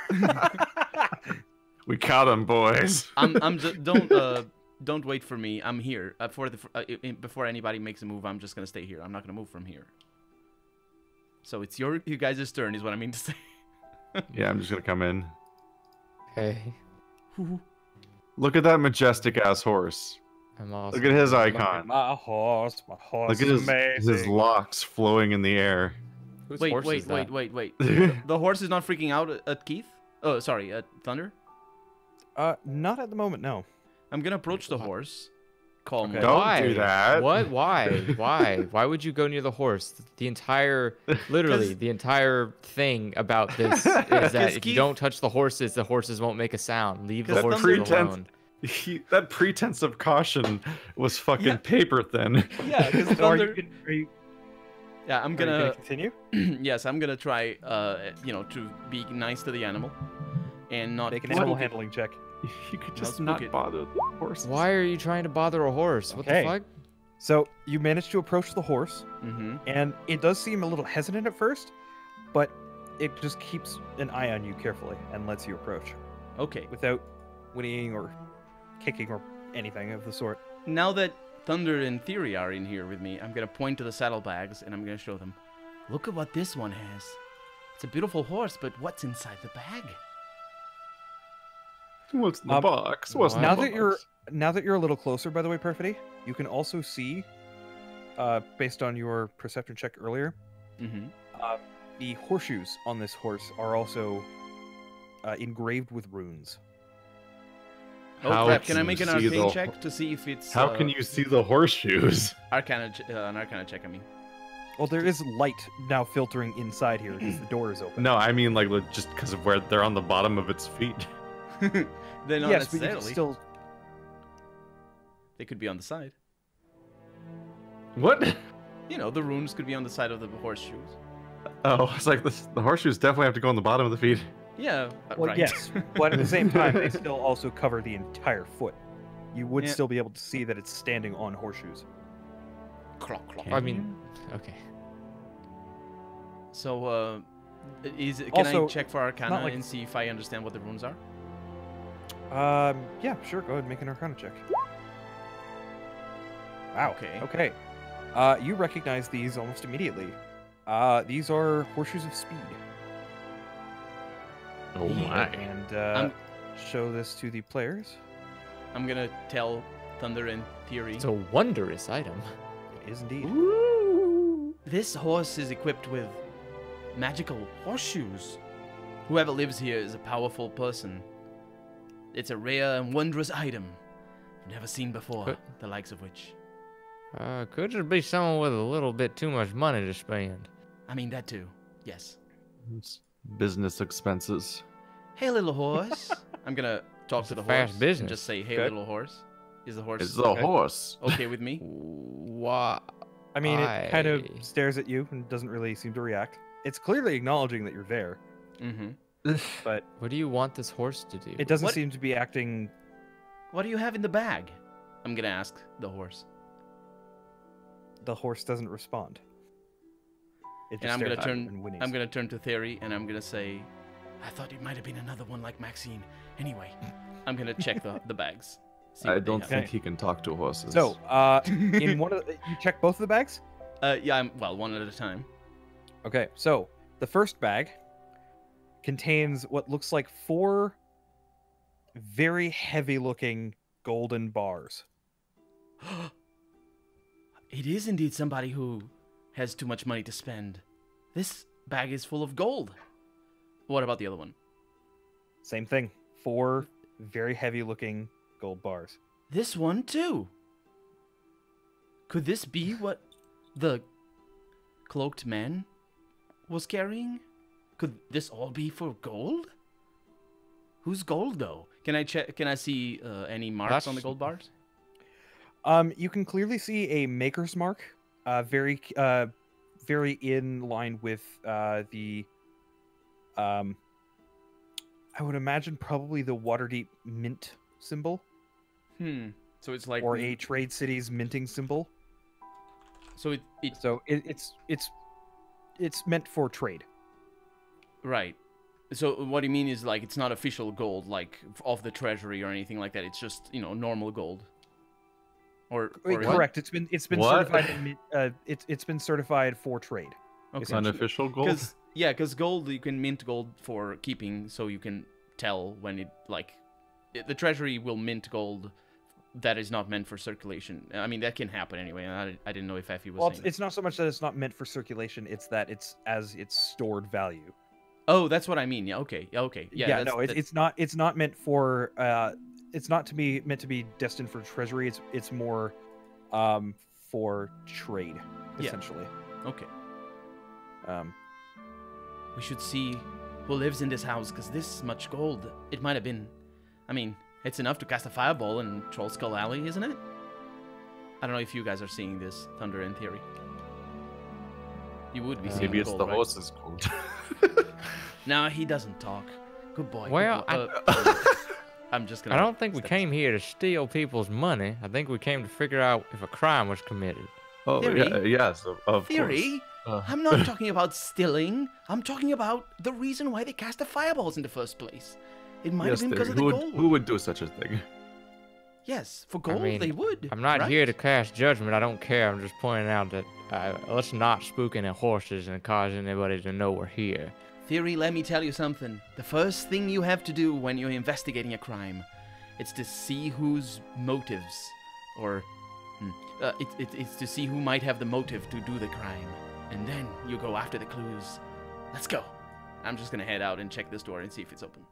we caught them, boys. I'm I'm just don't uh don't wait for me. I'm here. Uh, for the uh, i- i- before anybody makes a move, I'm just gonna stay here. I'm not gonna move from here. So it's your you guys' turn, is what I mean to say. Yeah, I'm just gonna come in. Hey. Look at that majestic ass horse. I'm also Look at his looking- icon. My horse, my horse Look at is his, amazing. his locks flowing in the air. Whose wait, horse wait, is wait, that? wait, wait. The, the horse is not freaking out at- at Keith. Oh, sorry, at Thunder. Uh, not at the moment, no. I'm gonna approach the Wha- horse. Calmly. Don't Why? do that. What? Why? Why? Why would you go near the horse? The entire, literally, the entire thing about this is that if you don't touch the horses, the horses won't make a sound. Leave the horses Thunder- Pretense- alone. He, that pretense of caution was fucking Yeah. paper thin. Yeah, because So are you, Thunder. are you, Yeah, I'm gonna gonna. continue? yes, I'm gonna try. Uh, you know, to be nice to the animal, and not Make an animal handling check. You could just not it. bother the horses. Why are you trying to bother a horse? What Okay. the fuck? So you manage to approach the horse, Mm-hmm. and it does seem a little hesitant at first, but it just keeps an eye on you carefully and lets you approach Okay. without whinnying or kicking or anything of the sort. Now that Thunder and Theory are in here with me, I'm gonna point to the saddlebags and I'm gonna show them. Look at what this one has. It's a beautiful horse, but what's inside the bag? What's in the Um, box? What's in now the that you're now that you're a little closer, by the way, Perfidy, you can also see, uh, based on your perception check earlier, Mm-hmm. the horseshoes on this horse are also uh, engraved with runes. Oh How crap! Can I make you an see arcane the- check to see if it's How uh, can you see the horseshoes? arcana ch- uh, an arcana check? I mean, Well, there is light now filtering inside here because the door is open. No, I mean like just because of where they're on the bottom of its feet. they're not yes, but you still. They could be on the side. What? You know, the runes could be on the side of the horseshoes. Oh, it's like the, the horseshoes definitely have to go on the bottom of the feet. Yeah. uh, Well, right. yes, but at the same time, they still also cover the entire foot. You would Yeah. still be able to see that it's standing on horseshoes. Clock, clock. I mean, okay. So, uh, is can Also, I check for Arcana like- and see if I understand what the runes are? Um, yeah, sure. Go ahead and make an Arcana check. Wow. Okay. Okay. Uh, you recognize these almost immediately. Uh, these are horseshoes of speed. Oh my. And uh, I'm- show this to the players. I'm gonna tell Thunder and Theory. It's a wondrous item. It is indeed. this horse is equipped with magical horseshoes. Whoever lives here is a powerful person. It's a rare and wondrous item. Never seen before, But- the likes of which. Uh, could just be someone with a little bit too much money to spend. I mean, that too. Yes. It's business expenses. Hey, little horse. I'm gonna talk It's to a the fast horse. business. And just say, hey, Okay. little horse. Is the horse Is the horse. okay with me? Why? I mean, it kind of stares at you and doesn't really seem to react. It's clearly acknowledging that you're there, Mm-hmm. But What do you want this horse to do? it doesn't What- seem to be acting. What do you have in the bag? I'm gonna ask the horse. The horse doesn't respond. It And I'm gonna stares at you turn- and. I'm gonna turn to Theory and I'm gonna say, I thought it might have been another one like Maxine. Anyway, I'm gonna check the, the bags. see I don't have. think he can talk to horses. So, uh, in one of the, you check both of the bags. Uh, yeah, I'm well, one at a time. Okay, so the first bag contains what looks like four very heavy-looking golden bars. it is indeed somebody who has too much money to spend. This bag is full of gold. What about the other one? Same thing. Four very heavy-looking gold bars. This one too. Could this be what the cloaked man was carrying? Could this all be for gold? Who's gold though? Can I check? Can I see uh, any marks on the gold bars? Um, you can clearly see a maker's mark, uh, very, uh, very in line with uh, the, um, I would imagine probably the Waterdeep mint symbol Hmm. So it's like or a Trade Cities minting symbol. So it, it So it, it's it's it's meant for trade. Right. So what you mean is like it's not official gold, like f- of the treasury or anything like that. It's just you know normal gold. Or, or is it- correct. It's been it's been What? certified. In, uh, it's it's been certified for trade. Okay. essentially. unofficial gold. Because yeah, because gold you can mint gold for keeping, so you can tell when it like it, the treasury will mint gold that is not meant for circulation. I mean that can happen anyway. I, I didn't know if Effie was Well, saying. it's, that. it's not so much that it's not meant for circulation; it's that it's as its stored value. Oh, that's what I mean. Yeah. Okay. Yeah. Okay. Yeah. Yeah, that's- no, it's, that's- it's not. It's not meant for. Uh, it's not to be meant to be destined for treasury. It's it's more, um, for trade, Yeah. essentially. okay. Um, We should see who lives in this house, because this much gold, it might have been. I mean, it's enough to cast a fireball in Troll Skull Alley, isn't it? I don't know if you guys are seeing this, Thunder in theory. You would be Uh, seeing Maybe it's gold, the right? horse's gold. No, he doesn't talk. Good boy. good Well, boy. I- Uh, I'm just gonna. I don't think we came here to steal people's money. I think we came to figure out if a crime was committed. oh Theory? yeah, yes, of, of Theory? course. Uh, I'm not talking about stealing. I'm talking about the reason why they cast the fireballs in the first place. It might yes, have been because Theory. of who the would, gold. who would do such a thing? Yes, for I gold mean, they would. I'm not right? here to cast judgment. I don't care. I'm just pointing out that uh, let's not spook any horses and cause anybody to know we're here. Theory, let me tell you something. The first thing you have to do when you're investigating a crime, it's to see whose motives, or hmm, uh, it, it, it's to see who might have the motive to do the crime, and then you go after the clues. Let's go. I'm just gonna head out and check this door and see if it's open.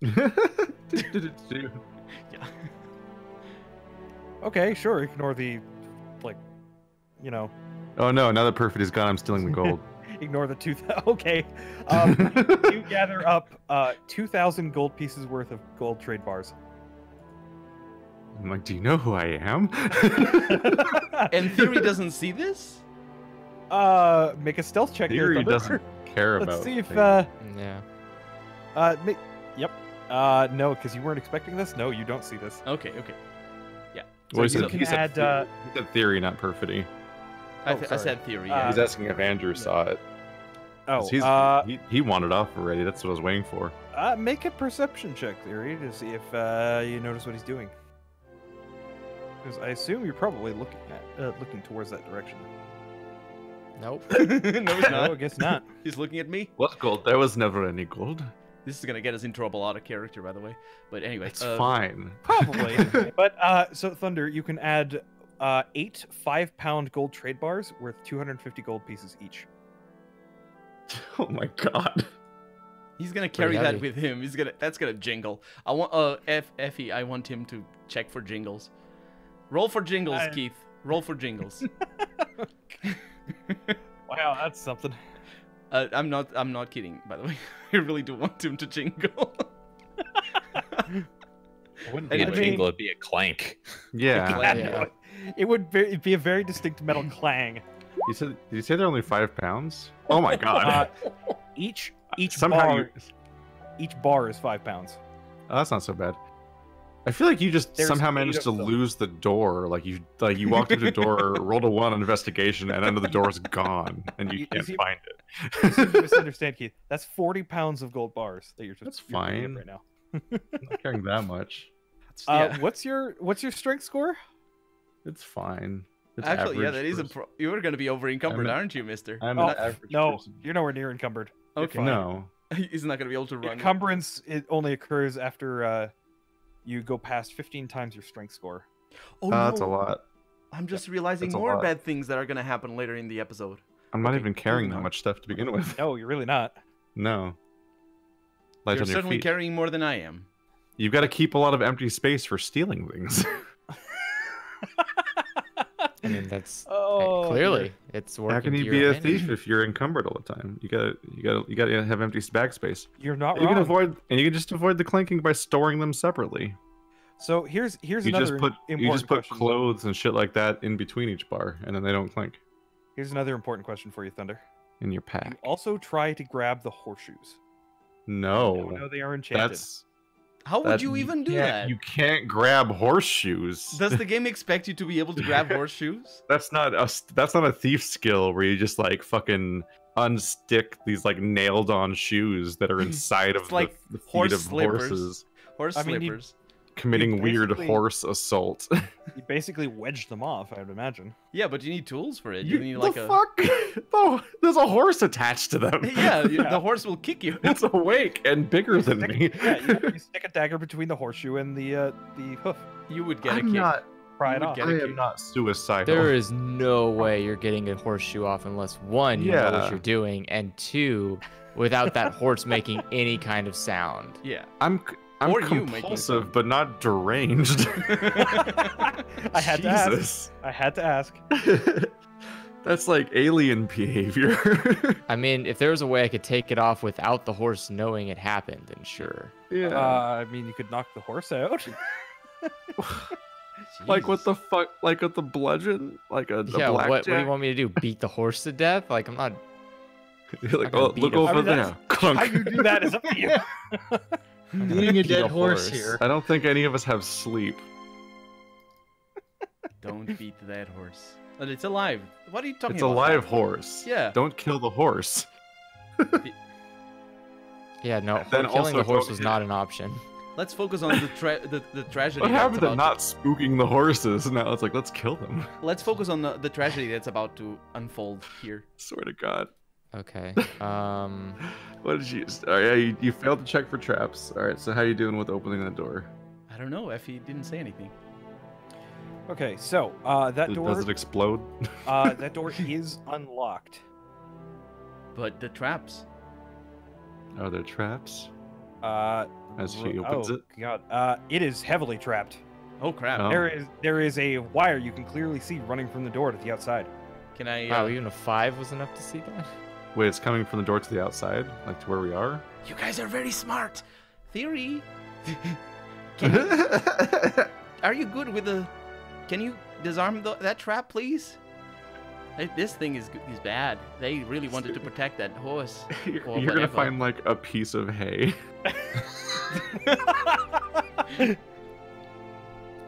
Yeah. okay, sure. Ignore the, like, you know, oh no! Now that perfect is gone, I'm stealing the gold. ignore the two. okay. Um, you gather up uh two thousand gold pieces worth of gold trade bars. I'm like, do you know who I am? And Theory doesn't see this. uh, make a stealth check. here, Theory Thunder. doesn't care about. Let's see if things. uh Yeah. uh ma- yep uh no because you weren't expecting this. No, you don't see this. Okay, okay. Well, he so said- he said add, theory. uh, He said theory, not perfidy. I, Oh, th- I said Theory. Uh, Yeah. He's asking if Andrew saw it. 'Cause Oh, he's, uh, he, he wanted off already. That's what I was waiting for. uh, make a perception check, theory, to see if uh you notice what he's doing. Because I assume you're probably looking at uh, looking towards that direction. Nope. no, he's No, I guess not. He's looking at me. What gold? There was never any gold. This is gonna get us in trouble out of character, by the way. But anyway, It's uh, fine. Probably. but uh, so Thunder, you can add uh, eight five-pound gold trade bars worth 250 gold pieces each. Oh my god. He's gonna carry that with him. He's gonna. That's gonna jingle. I want. Uh, F Effie. I want him to check for jingles. Roll for jingles, I- Keith. Roll for jingles. Wow, that's something. uh, I'm not. I'm not kidding. By the way, I really do want him to jingle. Wouldn't Anyway. Be a jingle, it'd be a clank. Yeah. Glad Yeah. It would be, it'd be a very distinct metal clang. You said did you say they're only five pounds? Oh my god. Uh, each each Somehow bar you each bar is five pounds. Oh, that's not so bad. I feel like you just There's somehow managed to them. lose the door. Like you like you walked into the door, rolled a one on investigation, and then the door is gone, and you You- can't you- find You it. misunderstand, Keith. That's forty pounds of gold bars that you're just That's fine. right now. I'm not carrying that much. Uh, yeah. What's your what's your strength score? It's fine. It's Actually, yeah, average that is a. for- Pro- you're gonna be over encumbered, an- aren't you, Mister? I'm Oh, an average No, person. you're nowhere near encumbered. Okay. fine. No. He's not gonna be able to run. Encumbrance it only occurs after uh, you go past fifteen times your strength score. Oh Uh, that's a lot. I'm just realizing That's more bad things that are gonna happen later in the episode. I'm not Okay, even carrying that much stuff to begin with. No, you're really not. No. Light You're on your certainly carrying more than I am. You've got to keep a lot of empty space for stealing things. I mean, that's Oh, clearly it's working. How can you your be a advantage. thief if you're encumbered all the time? You gotta, you gotta, you gotta have empty bag space. You're not You wrong. can avoid, and you can just avoid the clinking by storing them separately. So here's here's You another just put, important you just put question. clothes and shit like that in between each bar, and then they don't clink Here's another important question for you, Thunder. in your You pack. also try to grab the horseshoes. No, No, no, they are enchanted. that's How would that- you even do can't- that? You can't grab horseshoes. Does the game expect you to be able to grab horseshoes? that's not a s- that's not a thief skill where you just like fucking unstick these like nailed on shoes that are inside of like the, the feet horse of slippers. horses Horse I mean, slippers. Committing weird horse assault. You basically wedged them off, I would imagine. Yeah, but you need tools for it. You, You, need the like a. fuck? Oh, there's a horse attached to them. Yeah, you- Yeah. the horse will kick you. it's awake and bigger than Stick- me. yeah, you, you stick a dagger between the horseshoe and the uh, the hoof. You would get a I'm kick. not. Pry it off. get am not suicidal. There is no way you're getting a horseshoe off unless one, you know what you're doing, and two, without that horse making any kind of sound. Yeah. I'm. C- I'm Or you compulsive, some. but not deranged. I had to ask. I had to ask. That's like alien behavior. I mean, if there was a way I could take it off without the horse knowing it happened, then sure. yeah. Uh, I mean, you could knock the horse out. like what the fuck? Like with the bludgeon? Like a, a Yeah, what, what do you want me to do? Beat the horse to death? Like I'm not. You're like, gonna oh, look over I mean, there. that's- Clunk. How you do that is up to you. I'm Beating a beat dead horse here. I don't think any of us have sleep. Don't beat that horse. But it's alive. What are you talking about? It's a about? live horse. Yeah. Don't kill the horse. Yeah, no. Then killing also the horse don't was hit not an option. Let's focus on the tra- the, the tragedy. What that's happened to about not spooking the horses? Now it's like, let's kill them. Let's focus on the, the tragedy that's about to unfold here. Swear to God. Okay. Um. What did you? Oh yeah, you, you failed to check for traps. All right. So how are you doing with opening the door? I don't know. Effie didn't say anything. Okay, so uh, that Does- door, Does it explode? uh, that door is unlocked. But the traps. Are there traps? Uh, As r- she opens oh, it. God, uh, it is heavily trapped. Oh crap! Oh. There is there is a wire you can clearly see running from the door to the outside. Can I? Wow, Uh, even a five was enough to see that. Wait, it's coming from the door to the outside, like to where we are. you guys are very smart. Theory. Can you, are you good with the? Can you disarm the, that trap, please? This thing is is bad. They really wanted to protect that horse. you're you're gonna find like a piece of hay.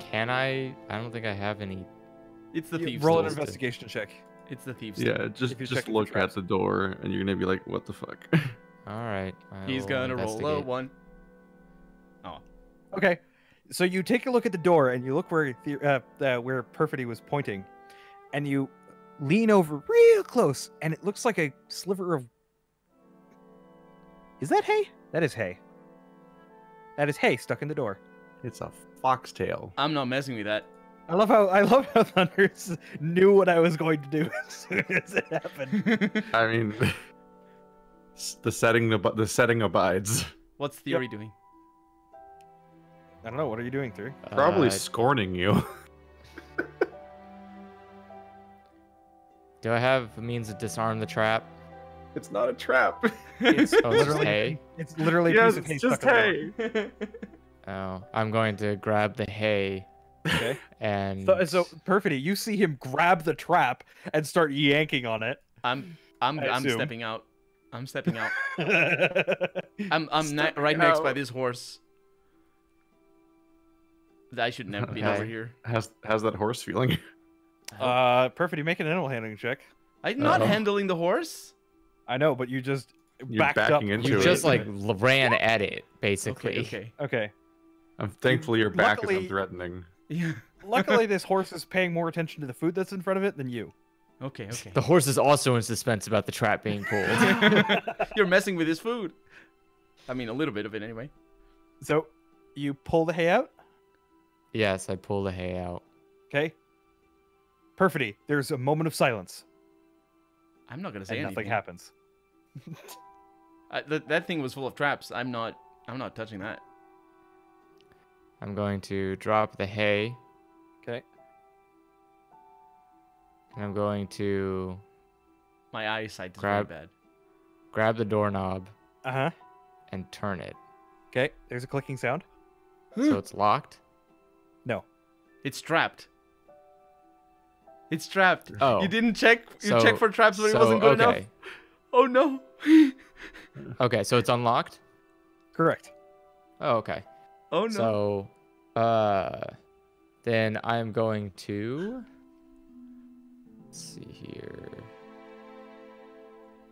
Can I? I don't think I have any. It's the You thief's roll an tools. investigation check. It's the thief's. Yeah, just just checking for look at the door, and you're gonna be like, "What the fuck?" All right. I He's gonna roll a investigate. one. Oh. Okay, so you take a look at the door and you look where the, uh, uh, where Perfidy was pointing, and you lean over real close, and it looks like a sliver of. Is that hay? That is hay. That is hay stuck in the door. it's a foxtail. I'm not messing with that. I love how I love how Thunders knew what I was going to do as soon as it happened. I mean, the setting ab- the setting abides. What's Theory doing? I don't know. What are you doing, Three? Probably Uh, scorning you. do I have a means to disarm the trap? It's not a trap. It's Oh, just literally hay. It's literally a yes, piece of hay it's just stuck on the door. hay. Oh, I'm going to grab the hay Okay. and So, so Perfidy, you see him grab the trap and start yanking on it. I'm I'm I I'm stepping out. I'm stepping out. uh, I'm I'm ne- Stepping right next by this horse. I should never be over here. How's how's that horse feeling? uh, Perfidy, make an animal handling check. I'm not Uh-oh. handling the horse. I know, but you just You're backed up. backing into you it. just like ran at it, basically. Okay, okay. Okay. Um, thankfully, your back Luckily- isn't threatening. Yeah. Luckily, this horse is paying more attention to the food that's in front of it than you. Okay, okay. The horse is also in suspense about the trap being pulled. You're messing with his food. I mean, a little bit of it anyway. So, you pull the hay out. yes, I pull the hay out. Okay. Perfidy, there's a moment of silence, I'm not gonna say and anything. nothing happens. I, that that thing was full of traps. I'm not. I'm not touching that. I'm going to drop the hay Okay. and I'm going to My eyesight is Grab- very bad. grab the doorknob Uh huh. and turn it. Okay. There's a clicking sound. So it's locked. No. It's trapped. It's trapped. Oh. You didn't check. You So- checked for traps, but it wasn't good enough. Oh no. Okay, so it's unlocked? Correct. Oh, okay. oh no. So, uh, then I'm going to. Let's see here.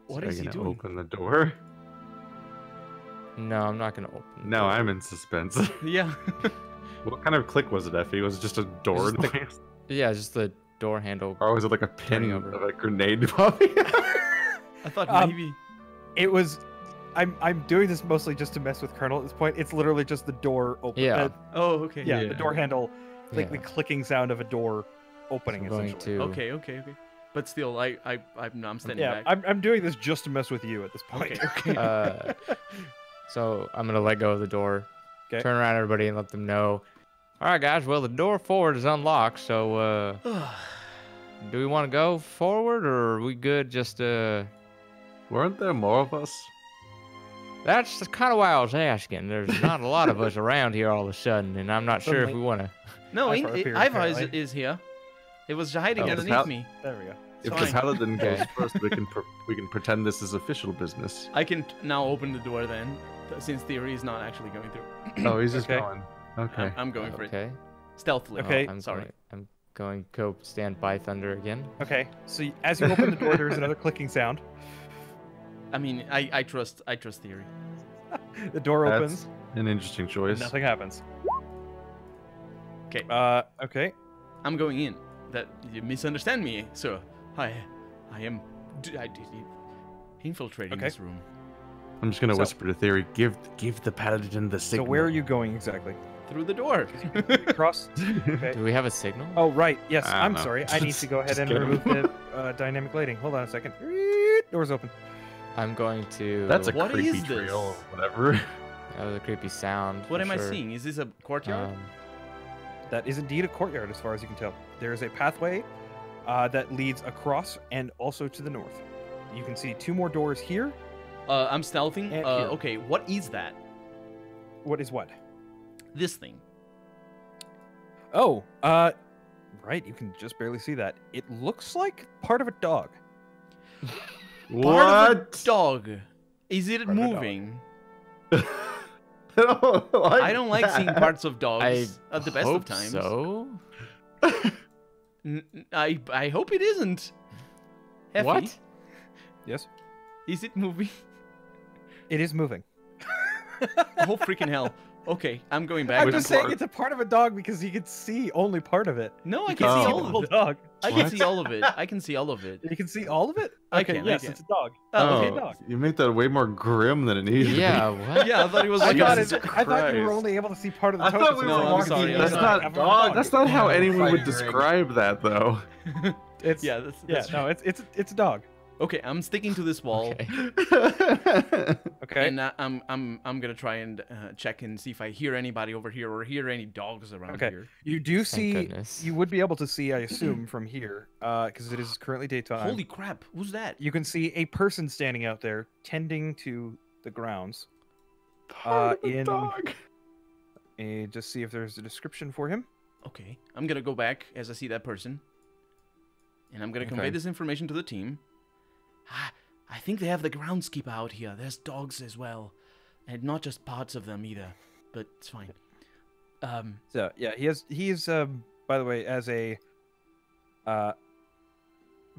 what Are is you he gonna doing? Open the door. No, I'm not gonna open. the Now door. I'm in suspense. Yeah. what kind of click was it, Effie? Was it just a door Just the- Yeah, just the door handle. Or was it like a pin Turning over. of a grenade popping? I thought Um, maybe. It was. I'm I'm doing this mostly just to mess with Colonel at this point. It's literally just the door open. Yeah. uh, Oh, okay. yeah, Yeah. The door handle, like Yeah. the clicking sound of a door opening. I'm going to. Okay, okay, okay. But still, I, I, I'm, I'm standing Yeah, back. I'm I'm doing this just to mess with you at this point. Okay, okay. Uh, so I'm gonna let go of the door. 'Kay. Turn around, everybody, and let them know. All right, guys. Well, the door forward is unlocked. So, uh, do we want to go forward, or are we good? Just uh, Weren't there more of us? That's kind of why I was asking. There's not a lot of us around here all of a sudden, and I'm not sure if we want to. no, I in, it, Ivar is, is here. It was hiding Oh, underneath how- me. there we go. If Fine. the paladin goes first, we can pr- we can pretend this is official business. I can t- now open the door then, since Theory is not actually going through. Oh, he's just Okay. going. Okay. I'm, I'm going for it. Okay. Stealthily. Oh, okay. I'm sorry. Going, I'm going to go stand by Thunder again. Okay, so as you open the door, there's another clicking sound. I mean, I, I trust I trust Theory. The door That's opens. An interesting choice. Nothing happens. 'Kay. Uh, okay. I'm going in. That you misunderstand me, sir. I, I am, d- I did infiltrating Okay. this room. I'm just gonna So- whisper to Theory. Give give the paladin the signal. So where are you going exactly? Through the door. Across. Okay. Do we have a signal? Oh right. Yes. I don't I'm know. sorry. I need to go ahead and remove the uh, dynamic lighting. Hold on a second. Doors open. I'm going to. That's a What creepy is this? trail or whatever. That was a creepy sound. what for am I seeing? Is this a courtyard? Um, That is indeed a courtyard, as far as you can tell. There is a pathway uh, that leads across and also to the north. You can see two more doors here. uh, I'm stealthing. And Uh, here. okay, what is that? What is what? This thing. Oh, uh, right. You can just barely see that. It looks like part of a dog. Part of a dog. Is it Part of a dog. moving? I I don't like seeing parts of dogs I at the best hope of times. So. N- n- I I hope it isn't. Effie, What? Yes. Is it moving? It is moving. oh freaking hell! Okay, I'm going back. I'm Which just part? saying it's a part of a dog because you can see only part of it. No, I can Oh. see see all the of whole it. dog. I can see all of it. I can see all of it. You can see all of it. I Okay, can, I yes, can. it's a dog. Oh, oh okay, Oh, dog. you make that way more grim than it needs to be. Yeah, what? Yeah, I thought it was I like thought, a- it, I thought you were only able to see part of the I token. thought we so No, were I'm sorry, That's sorry. not. dog. That's not how anyone would describe that, though. It's Yeah, that's, yeah. that's No, it's it's it's a dog. Okay, I'm sticking to this wall, Okay. Okay. and uh, I'm I'm I'm gonna try and uh, check and see if I hear anybody over here or hear any dogs around Okay. here. You do Thank see. goodness. You would be able to see, I assume, from here, because it is currently daytime. Holy crap! Who's that? You can see a person standing out there tending to the grounds. Part of the in- dog. And just see if there's a description for him. Okay, I'm gonna go back as I see that person, and I'm gonna convey this information to the team. Ah, I think they have the groundskeeper out here. There's dogs as well, and not just parts of them either. But it's fine. Um, So yeah, he has. He's um. By the way, as a uh,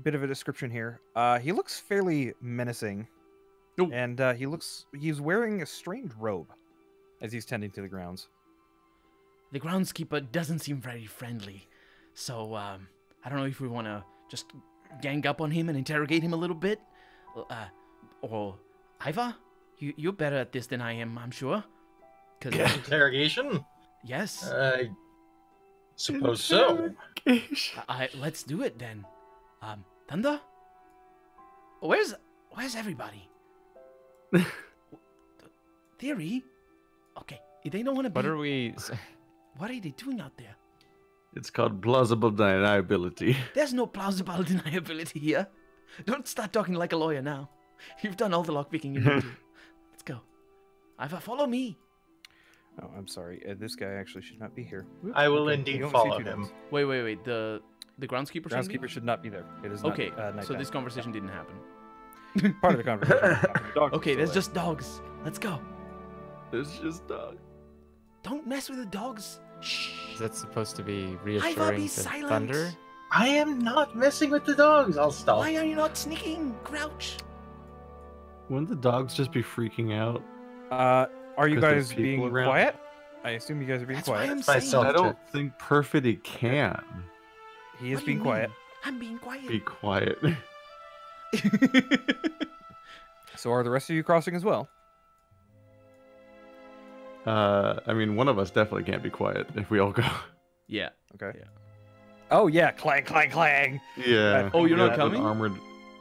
bit of a description here, uh, he looks fairly menacing, Oh. and uh, he looks. He's wearing a strange robe, as he's tending to the grounds. the groundskeeper doesn't seem very friendly, so um, I don't know if we want to just gang up on him and interrogate him a little bit. Uh, or Ivar, you you're better at this than I am, I'm sure. Cause Interrogation? yes, I suppose so. I, I- let's do it then. Um, Thunder, where's where's everybody? Theory, okay. They don't want to be. What are we? what are they doing out there? It's called plausible deniability. There's no plausible deniability here. Don't start talking like a lawyer now. You've done all the lockpicking you need to. Let's go. Ivar, follow me. Oh, I'm sorry. Uh, this guy actually should not be here. I will okay, indeed you only see follow him. dogs. Wait, wait, wait. The the groundskeeper. shouldn't be? Groundskeeper should not be there. It is not. Okay, uh, so this conversation didn't happen. part of the conversation. happened. The dog was Okay, still there's just dogs. Let's go. It's just dogs. Don't mess with the dogs. Shh. Is that supposed to be Ivar, reassuring be to silent. Thunder? I am not messing with the dogs. I'll stop. Why are you not sneaking? Grouch? Wouldn't the dogs just be freaking out? Uh, are you guys being around? quiet? I assume you guys are being That's why quiet. I'm saying. I don't think Perfidy can He is What being quiet. mean? I'm being quiet. be quiet. So are the rest of you crossing as well? Uh, I mean, one of us definitely can't be quiet if we all go. yeah. Okay. Yeah. Oh yeah, clang, clang, clang. Yeah. Oh, you're not coming? An armored,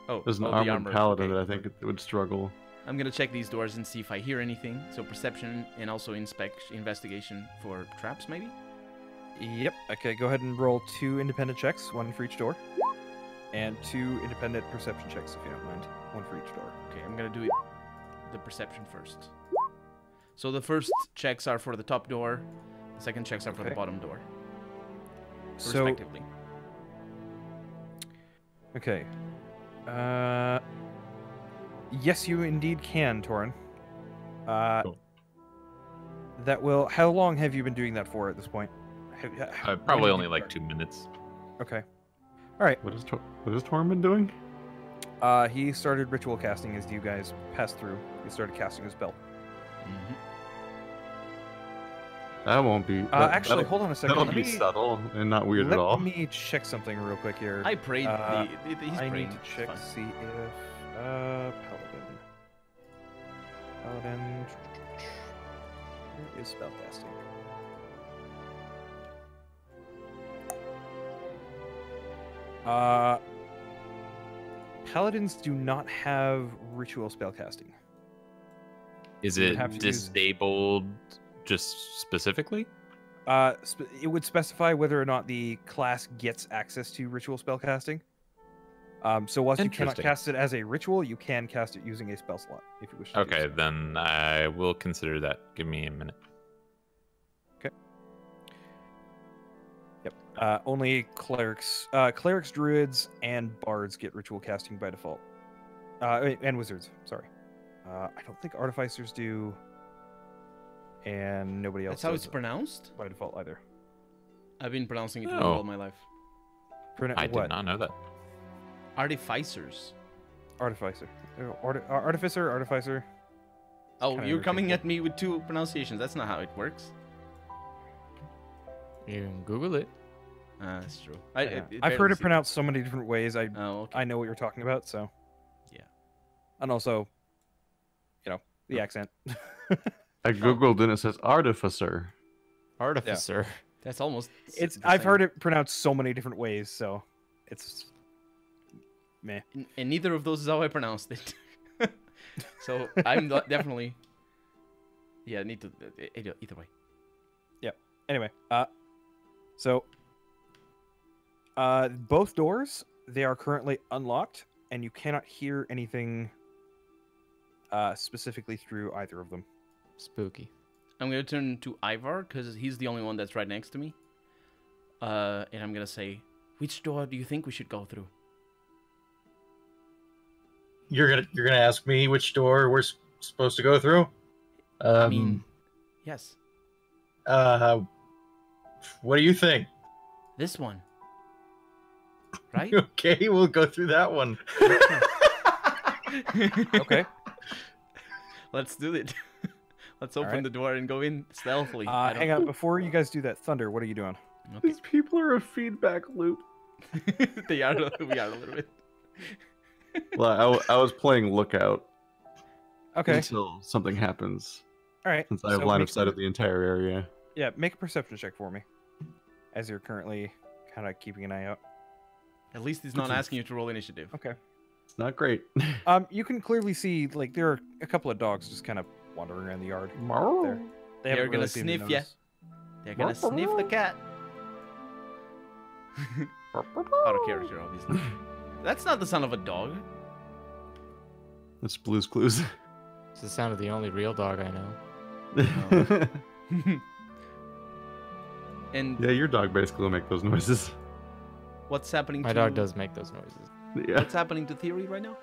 Oh, there's an oh, the armored, armored, paladin okay. that I think it would struggle. I'm gonna check these doors and see if I hear anything. So perception and also inspect investigation for traps, maybe. Yep. Okay, go ahead and roll two independent checks, one for each door, and two independent perception checks if you don't mind, one for each door. Okay, I'm gonna do it. The perception first. So the first checks are for the top door. The second checks are for the bottom door, So respectively. okay. Uh, yes, you indeed can, Torin. Uh, Cool. that will. How long have you been doing that for at this point? Have, Uh, probably only like two minutes. Okay. All right. What is Tor- what is been doing? Uh, he started ritual casting as you guys passed through. He started casting his spell. Mhm. That won't be. Uh, actually, hold on a second. That'll Let be me, subtle and not weird at all. Let me check something real quick here. I prayed. Uh, the, the, he's I praying. need to check fine. see if uh paladin. Paladin. Where is spellcasting? Uh, paladins do not have ritual spellcasting. Is it have to use- disabled just specifically? Uh, sp- it would specify whether or not the class gets access to ritual spellcasting. Um, so whilst you cannot cast it as a ritual, you can cast it using a spell slot if you wish. To Okay, so. then I will consider that. Give me a minute. Okay. Yep. Uh, only clerics, uh, clerics, druids, and bards get ritual casting by default. Uh, and wizards. Sorry. Uh, I don't think artificers do, and nobody else. That's how it's it pronounced. by default either. I've been pronouncing it wrong Oh. all my life. Pronoun- I did not know that. Artificers. Artificer. Uh, arti- uh, artificer. Artificer. Oh, kinda you're coming at me with two pronunciations. That's not how it works. You can Google it. Ah, that's true. I, Yeah. it- it I've barely heard it seems- pronounced so many different ways. I Oh, okay. I know what you're talking about. So Yeah. and also, you know, the accent. I googled and it says artificer. Artificer. That's almost. It's I've same. heard it pronounced so many different ways. So it's meh. N- and neither of those is how I pronounced it. so I'm definitely. Yeah, need to. Either, either way. Yeah. Anyway, uh, so uh, both doors they are currently unlocked, and you cannot hear anything uh, specifically through either of them. Spooky. I'm gonna turn to Ivar because he's the only one that's right next to me. Uh, and I'm gonna say, which door do you think we should go through? You're gonna you're gonna ask me which door we're s- supposed to go through. Um, I mean, yes, uh, what do you think? this one. Right? Okay, we'll go through that one. Okay. Let's do it. Let's open Alright. the door and go in stealthily. Uh, hang on, before you guys do that, Thunder, what are you doing? Okay. These people are a feedback loop. they are. We are a little bit. Well, I was playing lookout Okay. until something happens, All right. since I have so line of sight of the entire area. Yeah, make a perception check for me, as you're currently kind of keeping an eye out. At least he's not asking you to roll initiative. Okay. It's not great. Um, you can clearly see like there are a couple of dogs just kind of wandering around the yard. There. They They're haven't gonna really seemed to sniff ya. notice. They're gonna sniff the cat. Out of character, obviously. That's not the sound of a dog. That's Blue's Clues. It's the sound of the only real dog I know. and yeah, your dog basically will make those noises. what's happening? My to, dog does make those noises. Yeah. What's happening to Theory right now?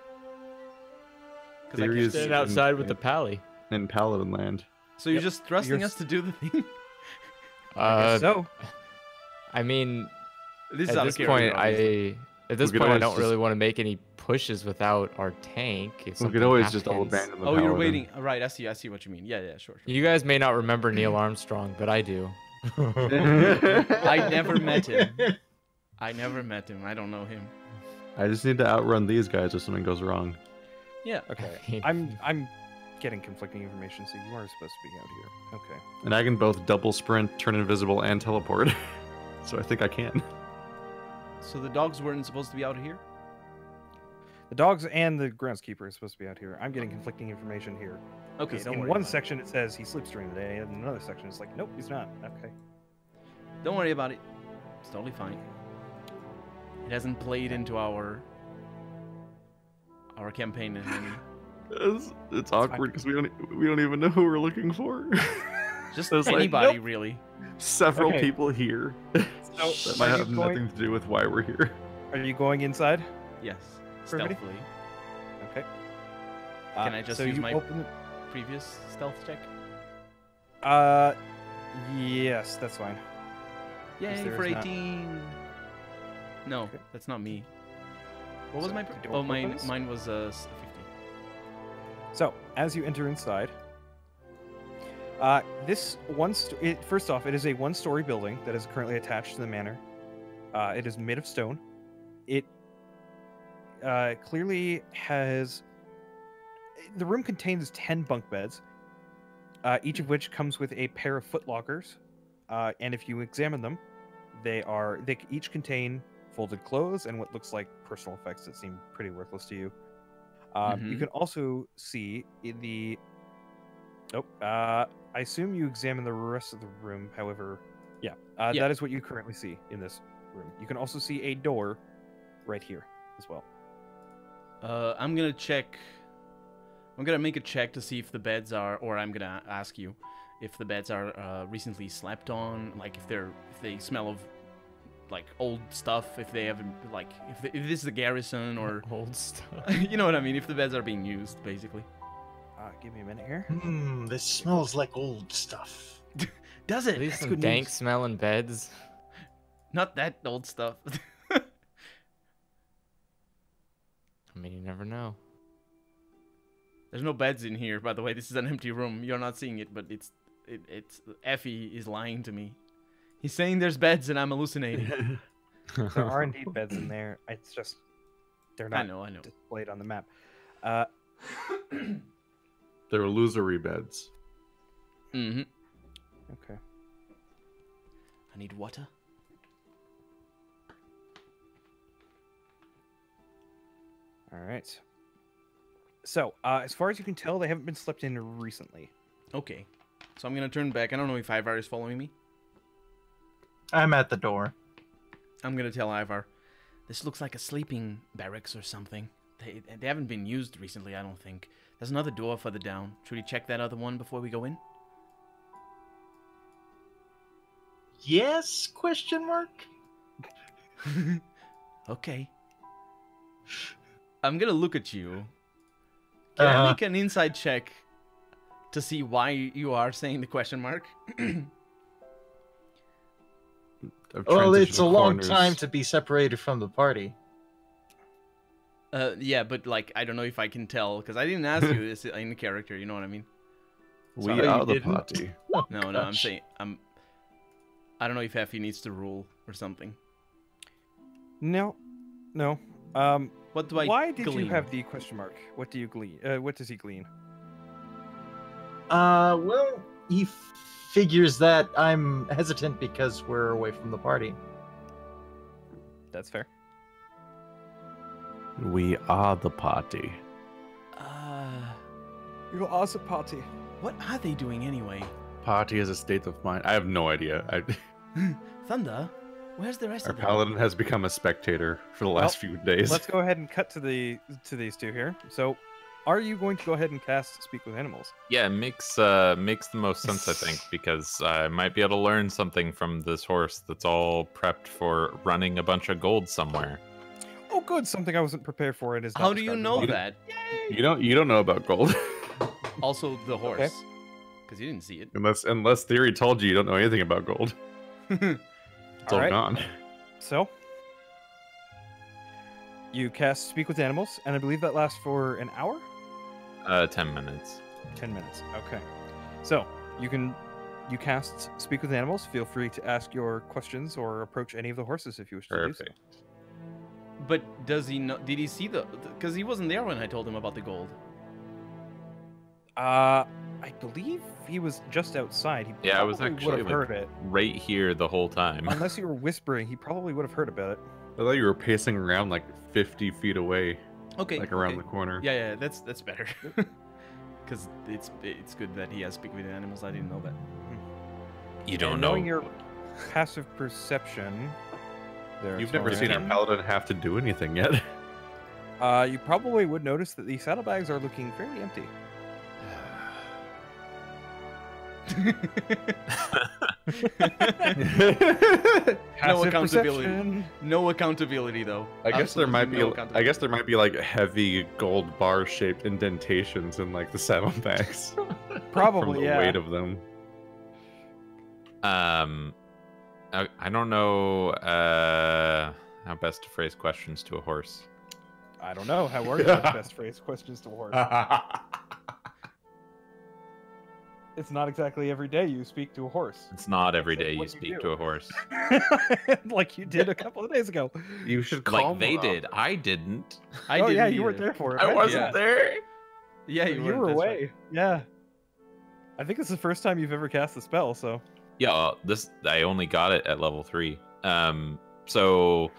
'Cause I Theory can't is- see Standing it. outside with the pally. In Paladin Land. So you're Yep. just thrusting You're us to do the thing. I Uh, guess so I mean, this is at out this of character, point. I at this point I don't just- really want to make any pushes without our tank. If We something could always just all happens. abandon the Oh, you're waiting. Oh, Right, I see. I see what you mean. Yeah, yeah, sure. sure. You guys may not remember Neil Armstrong, but I do. I never met him. I never met him. I don't know him. I just need to outrun these guys if something goes wrong. Yeah. okay i'm i'm getting conflicting information so you are supposed to be out here okay And I can both double sprint, turn invisible, and teleport. so I think I can. So the dogs weren't supposed to be out here. the dogs and the groundskeeper are supposed to be out here i'm getting conflicting information here Okay. don't in worry. one about section it says he sleeps during the day and in another section it's like nope he's not okay. Don't worry about it. It's totally fine. It hasn't played into our our campaign in any. It's, it's awkward because we don't e, we don't even know who we're looking for. Just It's like, anybody nope. really. Several Okay. people here. so that might have going, nothing to do with why we're here. are you going inside Yes. Everybody? Stealthily. okay Can Uh, I just so use my- open Previous stealth check. uh yes that's fine Yay for is not. 18. No, Okay. that's not me. What was So, my? you oh, roll mine. Mine was uh, s- 50. So, as you enter inside, uh, this one, it, first off, it is a one story building that is currently attached to the manor. Uh, it is made of stone. It uh, clearly has. The room contains 10 bunk beds, uh, each of which comes with a pair of footlockers. Uh, and if you examine them, they are they each contain folded clothes and what looks like personal effects that seem pretty worthless to you. Um, You Mhm. can also see in the. Nope. Uh, I assume you examine the rest of the room. However, yeah, uh, Yeah. that is what you currently see in this room. You can also see a door right here as well. Uh, I'm gonna check. I'm gonna make a check to see if the beds are, or I'm gonna ask you if the beds are uh, recently slept on, like if they're if they smell of like old stuff, if they haven't like if, the, if this is the garrison or Old stuff. you know what I mean, if the beds are being used, basically. Uh, give me a minute here. Hmm, this smells like old stuff. Does At it? least That's some good dank news. smelling beds. Not that old stuff. I mean, you never know. There's no beds in here, by the way. This is an empty room. You're not seeing it, but it's it, it's Effie is lying to me. He's saying there's beds and I'm hallucinating. There are indeed beds in there. It's just they're not I not know, I know. displayed on the map. Uh, They're illusory beds. Mm-hmm. okay. I need water. All right. So, uh, as far as you can tell, they haven't been slept in recently. Okay. So I'm gonna turn back. I don't know if Ivar is following me. I'm at the door. I'm gonna tell Ivar. This looks like a sleeping barracks or something. They they haven't been used recently, I don't think. There's another door further down. Should we check that other one before we go in? Yes? Question mark. Okay. I'm gonna look at you. Can I Uh-huh. make an insight check to see why you are saying the question mark? of Well, it's a transitional long corners. time to be separated from the party. uh, yeah, but like I don't know if I can tell because I didn't ask you this in the character. You know what I mean? We Sorry, are the didn't. party. Oh, No, no, I'm saying I'm. I don't know if Effie needs to rule or something. No, no. Um, What do I? why did glean? you have the question mark? What do you glean? Uh, what does he glean? Uh, well, he figures that I'm hesitant because we're away from the party. That's fair. We are the party. Uh, You're awesome party. what are they doing anyway? Party is a state of mind. I have no idea. I, Thunder, where's the rest our of them? paladin has become a spectator for the last few days. Let's go ahead and cut to the to these two here. So, are you going to go ahead and cast Speak with Animals? Yeah, it makes uh makes the most sense, I think, because I might be able to learn something from this horse that's all prepped for running a bunch of gold somewhere. Oh, good. Something I wasn't prepared for. It is. How do you know the book. that? You don't. You don't know about gold, Also, the horse, because you didn't see it. unless unless theory told you you don't know anything about gold. It's all, All right. gone. So, you cast Speak with Animals, and I believe that lasts for an hour. Uh, ten minutes. 10 minutes. Okay. So, you can you cast Speak with Animals. Feel free to ask your questions or approach any of the horses if you wish to do so. Perfect. But does he know? Did he see the? Because he wasn't there when I told him about the gold. Uh, I believe he was just outside. He Yeah, I was actually, like- heard it. Right here the whole time. Unless you were whispering, he probably would have heard about it. I thought you were pacing around like 50 feet away, Okay. like around okay. the corner. Yeah, yeah, that's that's better. Because it's it's good that he has speak with animals. I didn't know that. You don't know. knowing your passive perception. There, You've never seen our paladin have to do anything yet. Uh, you probably would notice that the saddlebags are looking fairly empty. No accountability. perception. no accountability though. I guess there Absolutely might be. I guess there might be like heavy gold bar-shaped indentations in like the saddlebags. Probably from Probably, the yeah. weight of them. Um, I, I don't know uh how best to phrase questions to a horse. I don't know. How are you at best phrase questions to a horse? It's not exactly every day you speak to a horse. It's not every day you what you speak do. to a horse. like you did a couple of days ago. you should call Like they them. did. I didn't. I oh didn't yeah, you weren't there for it. I wasn't Yeah. there. Yeah, You, you, were away. right. Yeah. I think it's the first time you've ever cast the spell, so Yeah, well, this I only got it at level three. Um, so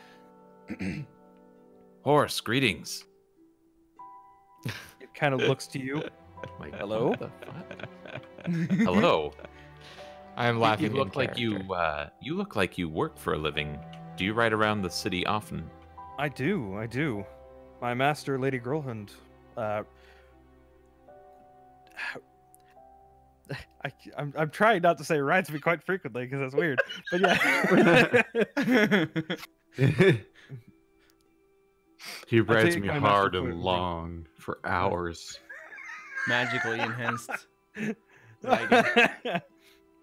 horse, greetings. it kind of looks to you. Like, Hello? What the fuck? Hello. I'm laughing. You in look like you. Uh, you look like you work for a living. Do you ride around the city often? I do, I do. My master, Lady Gralhund, uh, I, I'm, I'm trying not to say rides me quite frequently because that's weird. But yeah. He rides me hard and and long for hours. Magically enhanced.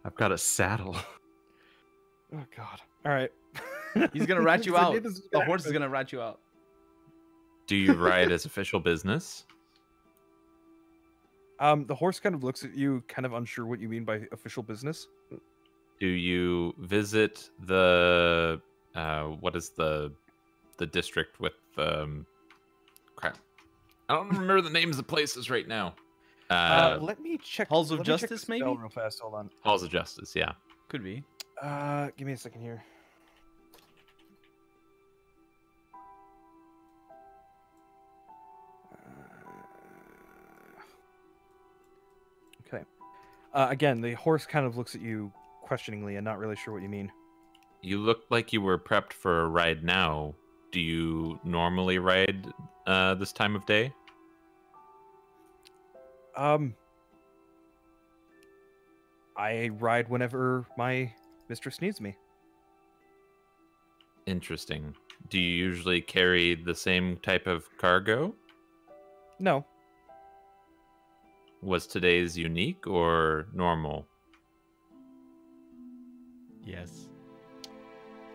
I've got a saddle. Oh god. All right. He's gonna rat you out. The horse is gonna rat you out. Do you ride as official business? Um, the horse kind of looks at you, kind of unsure what you mean by official business. Do you visit the uh, what is the the district with um crap? I don't remember the names of places right now. Uh, Uh, let me check. Halls of let me check Justice, the spell maybe? Real fast. Hold on. Halls of Justice, yeah. Could be. Uh, give me a second here. Uh, Okay. Uh, again, the horse kind of looks at you questioningly and not really sure what you mean. You look like you were prepped for a ride now. Do you normally ride uh, this time of day? Um, I ride whenever my mistress needs me. Interesting. Do you usually carry the same type of cargo? No, Was today's unique or normal? Yes.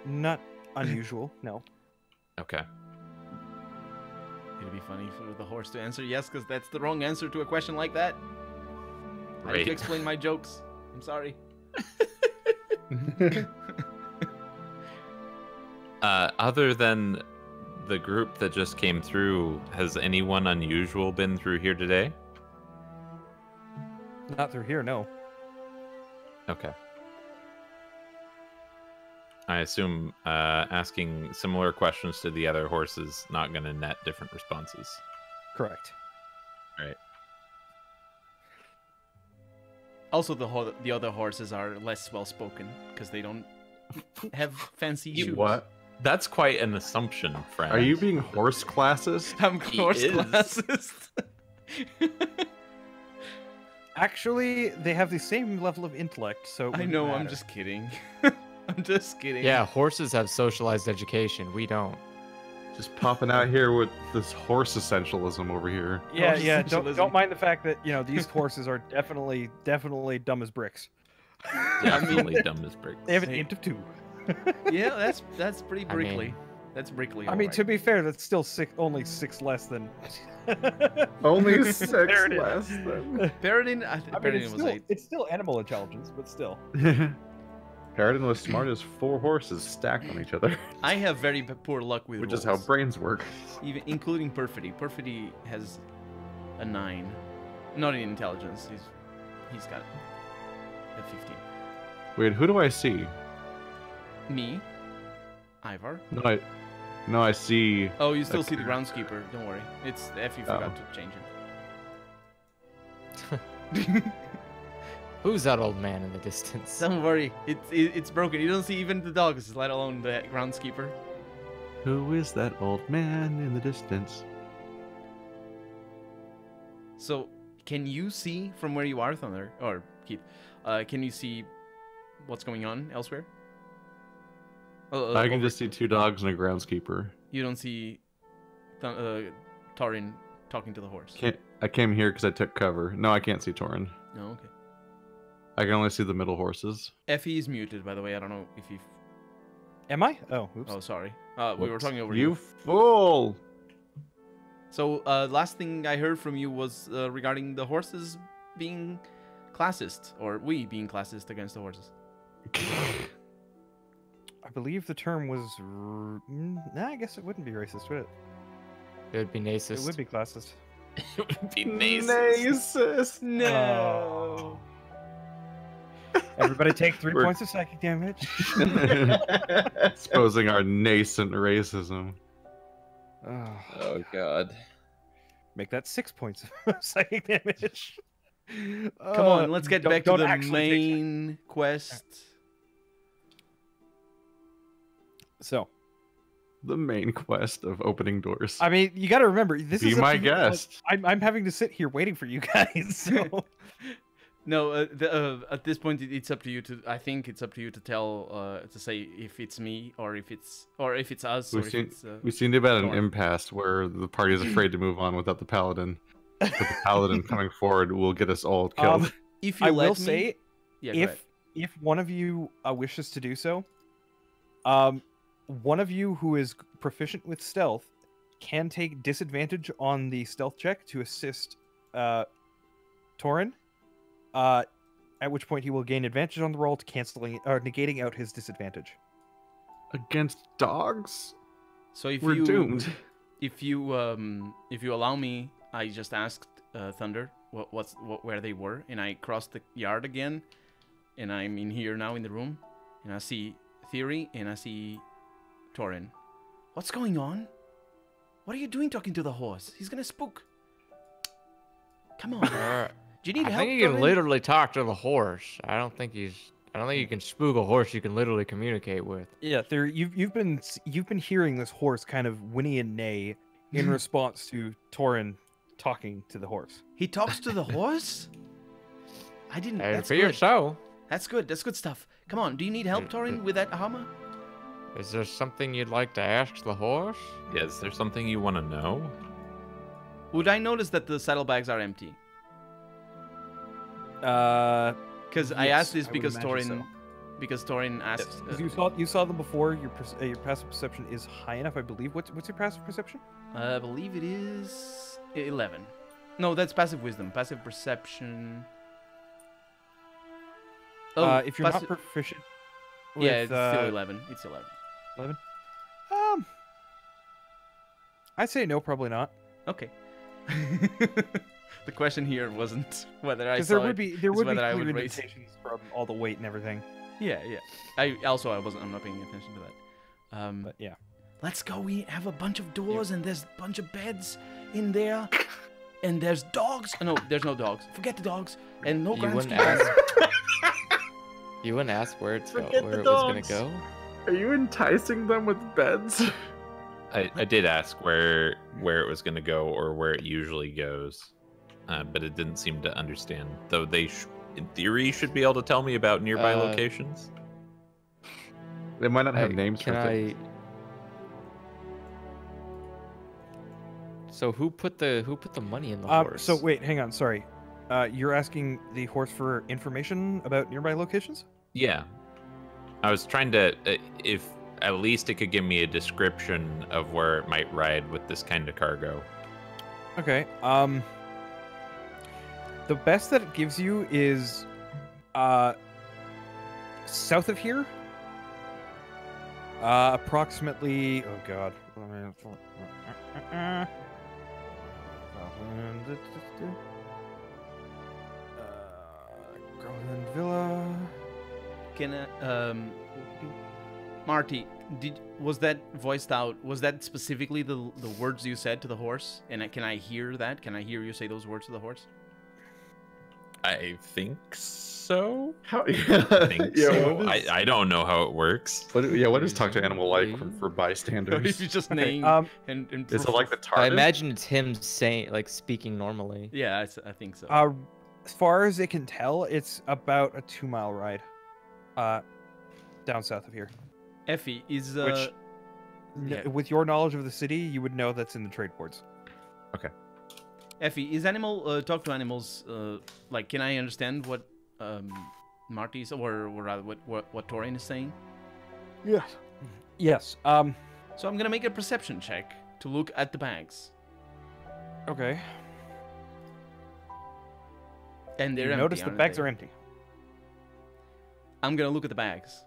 not unusual. no. Okay. It'd be funny for the horse to answer yes, because that's the wrong answer to a question like that. I need Right. to explain my jokes. I'm sorry. Uh, other than the group that just came through, has anyone unusual been through here today? Not through here. No. Okay. I assume uh, asking similar questions to the other horses not going to net different responses. Correct. All right. Also, the ho- the other horses are less well spoken because they don't have fancy You shoes. what? That's quite an assumption, friend. Are you being horse classist? I'm He horse is. classes. Actually, they have the same level of intellect, so I wouldn't know. I'm just kidding. I'm just kidding. Yeah, horses have socialized education. We don't. Just popping out here with this horse essentialism over here. Yeah, Horse yeah. Don't, don't mind the fact that you know these horses are definitely, definitely dumb as bricks. definitely dumb as bricks? They have an Hey. int of two. yeah, that's that's pretty I mean- that's brickly. I mean, to be fair, that's still six, only six less than. Only six There less than. Paradin, I, I mean, Paradin it's was still, eight. it's still animal intelligence, but still. Paradin was smart as four horses stacked on each other, I have very poor luck with which is how brains work. even including perfidy. Perfidy has a nine, not in intelligence. He's he's got a fifteen. Wait, who do I see? Me, Ivar. No, I, no, I see. Oh, you still Okay. see the groundskeeper. Don't worry. It's F. You forgot Oh. to change Who's that old man in the distance? Don't worry. It's it, it's broken. You don't see even the dogs, let alone the groundskeeper. Who is that old man in the distance? So, can you see from where you are, Thunder or Keith? Uh, can you see what's going on elsewhere? Uh, I can over- just see two dogs and a groundskeeper. You don't see Th- uh, Torin talking to the horse. Can't, I came here because I took cover. No, I can't see Torin. No, okay. I can only see the middle horses. Effie is muted, by the way. I don't know if you. Am I? Oh, oops. Oh, sorry. Uh, we were talking over you. you. fool! So, uh, last thing I heard from you was uh, regarding the horses being classist, or we being classist against the horses. I believe the term was. R- mm, nah, I guess it wouldn't be racist, would it? It would be racist. It would be classist. it would be nice. Nasus. No. Everybody take 3 We're- points of psychic damage. Exposing our nascent racism. Oh, Oh God. make that six points of psychic damage. Come Uh, on, let's get back to the main quest. So, The main quest of opening doors. I mean, you got to remember this Be is up my to like, guest. I'm, I'm having to sit here waiting for you guys. So, No, uh, the, uh, at this point, it, it's up to you to. I think it's up to you to tell, uh, to say if it's me or if it's or if it's us or We've if seen- it's. Uh, We seem to be at an impasse where the party is afraid to move on without the paladin. But the paladin coming forward will get us all killed. um, if you I let will me, say, yeah, if if one of you uh, wishes to do so, um, one of you who is proficient with stealth can take disadvantage on the stealth check to assist uh, Torin. Uh, at which point he will gain advantage on the roll to canceling or negating out his disadvantage. Against dogs? So if We're you doomed. if you um if you allow me, I just asked uh, Thunder what what's what where they were, and I crossed the yard again, and I'm in here now in the room, and I see Theory and I see Torin. What's going on? What are you doing talking to the horse? He's gonna spook. Come on. Do you need I help? think you can literally talk to the horse. I don't think he's. I don't think you can spook a horse you can literally communicate with. Yeah, there you've you've been you've been hearing this horse kind of whinny and neigh in response to Torin talking to the horse. He talks to the horse. I didn't. Hey, That's for good. so. That's good. That's good stuff. Come on. Do you need help, Mm, Torin, with that armor? Is there something you'd like to ask the horse? Yeah, is there something you want to know? Would I notice that the saddlebags are empty? Uh, Because I asked this I because Torin, so. because Torin asked. yes, uh, you saw you saw them before. Your uh, your passive perception is high enough, I believe. What's what's your passive perception? I believe it is eleven. No, that's passive wisdom. Passive perception. Oh, uh, if you're not proficient, yeah, with, it's still uh, eleven. It's eleven. Um, I'd say no, probably not. Okay. the question here wasn't whether I Because saw there would it. be there is would be whether I clear would raise- indications from all the weight and everything. Yeah, yeah. I also I wasn't. I'm not paying attention to that. Um, But yeah, Let's go. We have a bunch of doors and there's a bunch of beds in there. And there's dogs. Oh, no, there's no dogs. Forget the dogs. And no You grand wouldn't ask. You wouldn't ask where it's go, Forget where the it was gonna dogs. go. Are you enticing them with beds? I, I did ask where where it was going to go or where it usually goes, uh, but it didn't seem to understand. Though they, sh- in theory, should be able to tell me about nearby Uh, locations. They might not have Hey, names Can for I? So who put the who put the money in the um, horse? so wait, hang on, sorry. Uh, you're asking the horse for information about nearby locations? Yeah, I was trying to, uh, if at least it could give me a description of where it might ride with this kind of cargo. Okay. Um the best that it gives you is uh south of here. Uh approximately oh god. Uh, Gralhund Villa. Can I, um, Marty, did was that voiced out? Was that specifically the the words you said to the horse? And can I hear that? Can I hear you say those words to the horse? I think so. How? I think yeah, so. what I, I don't know how it works. What, yeah, what is talk to animal like for, for if bystanders? you just Okay, name um and, and Is it like the TARDIS? I imagine it's him saying like speaking normally. Yeah, I think so. uh as far as it can tell, it's about a two mile ride. Uh down south of here. Effie is uh, which- yeah. With your knowledge of the city, you would know that's in the trade ports. Effie is animal uh, talk to animals. Uh, like, can I understand what um, Marty's or, or rather what what what Torin is saying? Yes. Yes. Um. So I'm gonna make a perception check to look at the bags, Okay. and they're you empty. notice the bags they? are empty. I'm gonna look at the bags.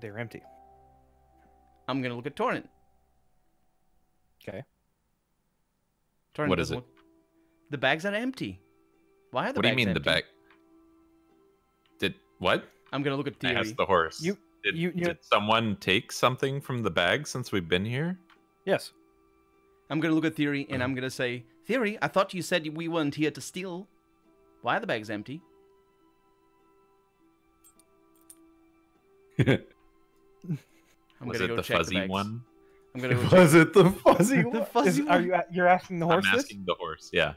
They're empty. I'm gonna look at Torin. Okay. Torin What is it? look- The bags are empty. Why are the bags? Empty? What do you bags mean the bag? Did what? I'm gonna look at I theory. asked the horse. You- did, you- you- did someone take something from the bag since we've been here? Yes. I'm gonna look at theory, and Uh-huh. I'm gonna say, theory. I thought you said we weren't here to steal. Why are the bags empty? I'm Was gonna it go the check fuzzy the one? I'm gonna go check. Was it the fuzzy one? The fuzzy Is- one. are you you're asking the horse I'm this? asking the horse. Yeah.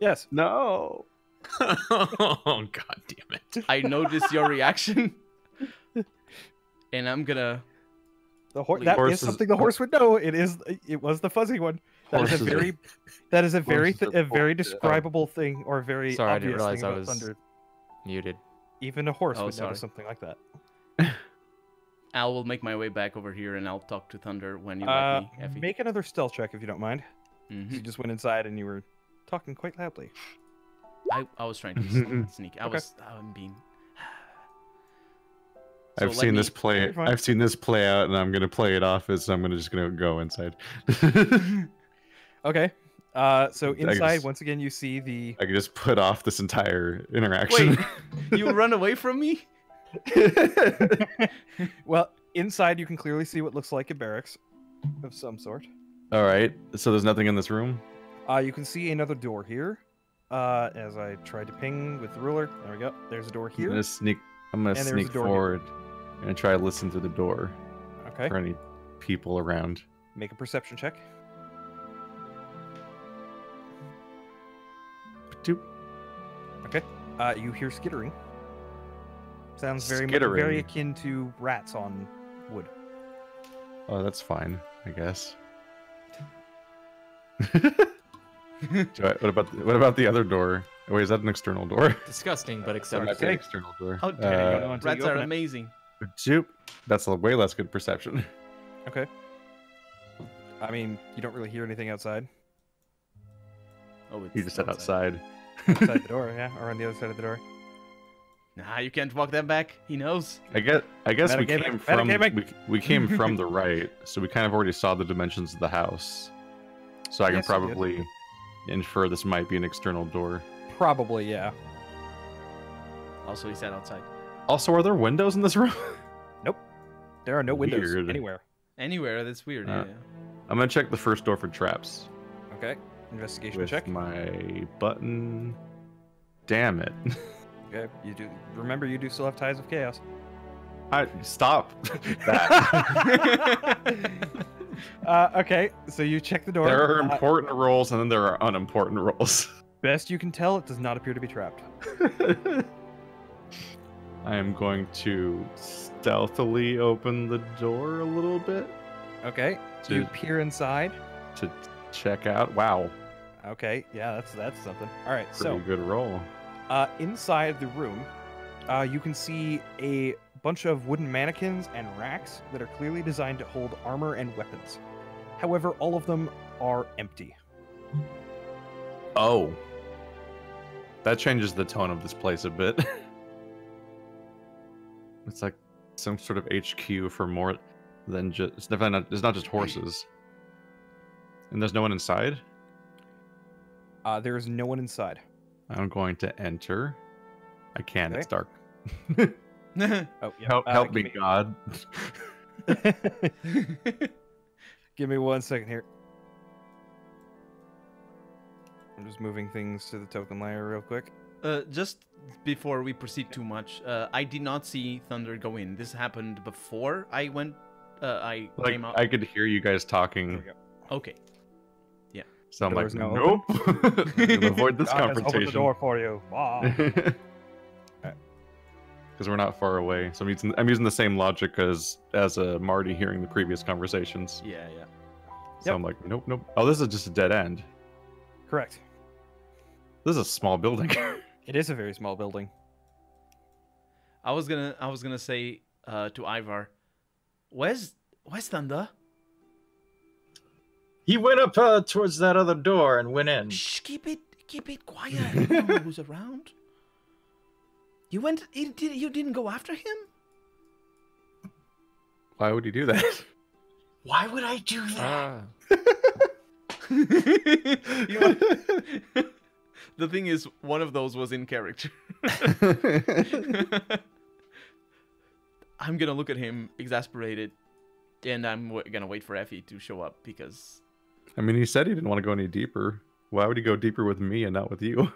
Yes. No. oh god damn it! I noticed your reaction, and I'm gonna. The horse. Leave. That is Horses- something the horse would know. It is. It was the fuzzy one. That is a Horses are- very. That is a very th- a very bullshit. describable thing or very Sorry, I didn't realize thing I was- thunder. Muted. Even a horse Oh, would sorry. notice something like that. I will make my way back over here, and I'll talk to Thunder when you Uh, let me. Effie. make another stealth check if you don't mind. 'cause Mhm. You just went inside and you were talking quite loudly. I, I was trying to sneak. I Okay. was I'm being. I've So let seen this play. I've seen this play out, and I'm gonna play it off as I'm gonna just gonna go inside. Okay. Uh, so inside, guess- once again, you see the. I can just put off this entire interaction. Wait, you run away from me? well, inside you can clearly see what looks like a barracks of some sort. All right. So there's nothing in this room. Uh, you can see another door here. Uh, as I tried to ping with the ruler. There we go. There's a door here. I'm here. gonna sneak. I'm gonna And there's a sneak door here. forward and try to listen through the door Okay. for any people around. Make a perception check. Okay. Uh, you hear skittering. Sounds very much very akin to rats on wood. Oh, that's fine, I guess. Do I- what about the, what about the other door? Wait, is that an external door? Disgusting, but That acceptable. an Okay. external door. How dare you Uh, know until you Rats are open it. amazing. Zoop. That's a way less good perception. Okay. I mean, you don't really hear anything outside. Oh, it's You just said outside. Outside the door, yeah, or on the other side of the door. Nah, you can't walk that back. He knows. I get. I guess we came from we, we came from the right, so we kind of already saw the dimensions of the house. So I can Yes, you probably infer this might be an external door. Probably, yeah. Also, he said outside. Also, are there windows in this room? Nope. There are no windows anywhere. Anywhere. That's weird. Uh, yeah. I'm gonna check the first door for traps Okay. Investigation with check. my button. Damn it! Okay. You do remember you do still have tides of chaos. I stop that. Uh, okay, so you check the door. there are Uh, important rolls and then there are unimportant rolls. best you can tell, it does not appear to be trapped. I am going to stealthily open the door a little bit Okay. You peer inside. to check out. Wow, Okay. Yeah, that's that's something. All right. pretty So good roll. uh, inside the room, uh, you can see a bunch of wooden mannequins and racks that are clearly designed to hold armor and weapons. However, all of them are empty. Oh, that changes the tone of this place a bit. it's like some sort of HQ for more than just. It's definitely not. It's not just horses. And there's no one inside. Uh, there is no one inside. I'm going to enter. I can. It's Okay. dark. Oh, yeah. Help, uh, help give me, God. Give me one second here. I'm just moving things to the token layer real quick. Uh, just before we proceed too much, uh, I did not see Thunder go in. This happened before I went. Uh, I Like came out. I could hear you guys talking, we go. Okay. so I'm like, Door's nope. Avoid this God has opened the door for you. Ah. Because we're not far away, so I'm using I'm using the same logic as as uh, Marty hearing the previous conversations. Yeah, yeah. So Yep. I'm like, nope, nope. Oh, this is just a dead end. Correct. This is a small building. It is a very small building. I was gonna, I was gonna say uh, to Ivar, "Where's, where's Thunder? He went up uh, towards that other door and went in. Shh, keep it, keep it quiet. You don't know who's around. You went, you did- you didn't go after him? Why would you do that? Why would I do that? Ah, You- the thing is, one of those was in character. I'm gonna look at him exasperated, and I'm w- gonna wait for Effie to show up because I mean, he said he didn't want to go any deeper. Why would he go deeper with me and not with you?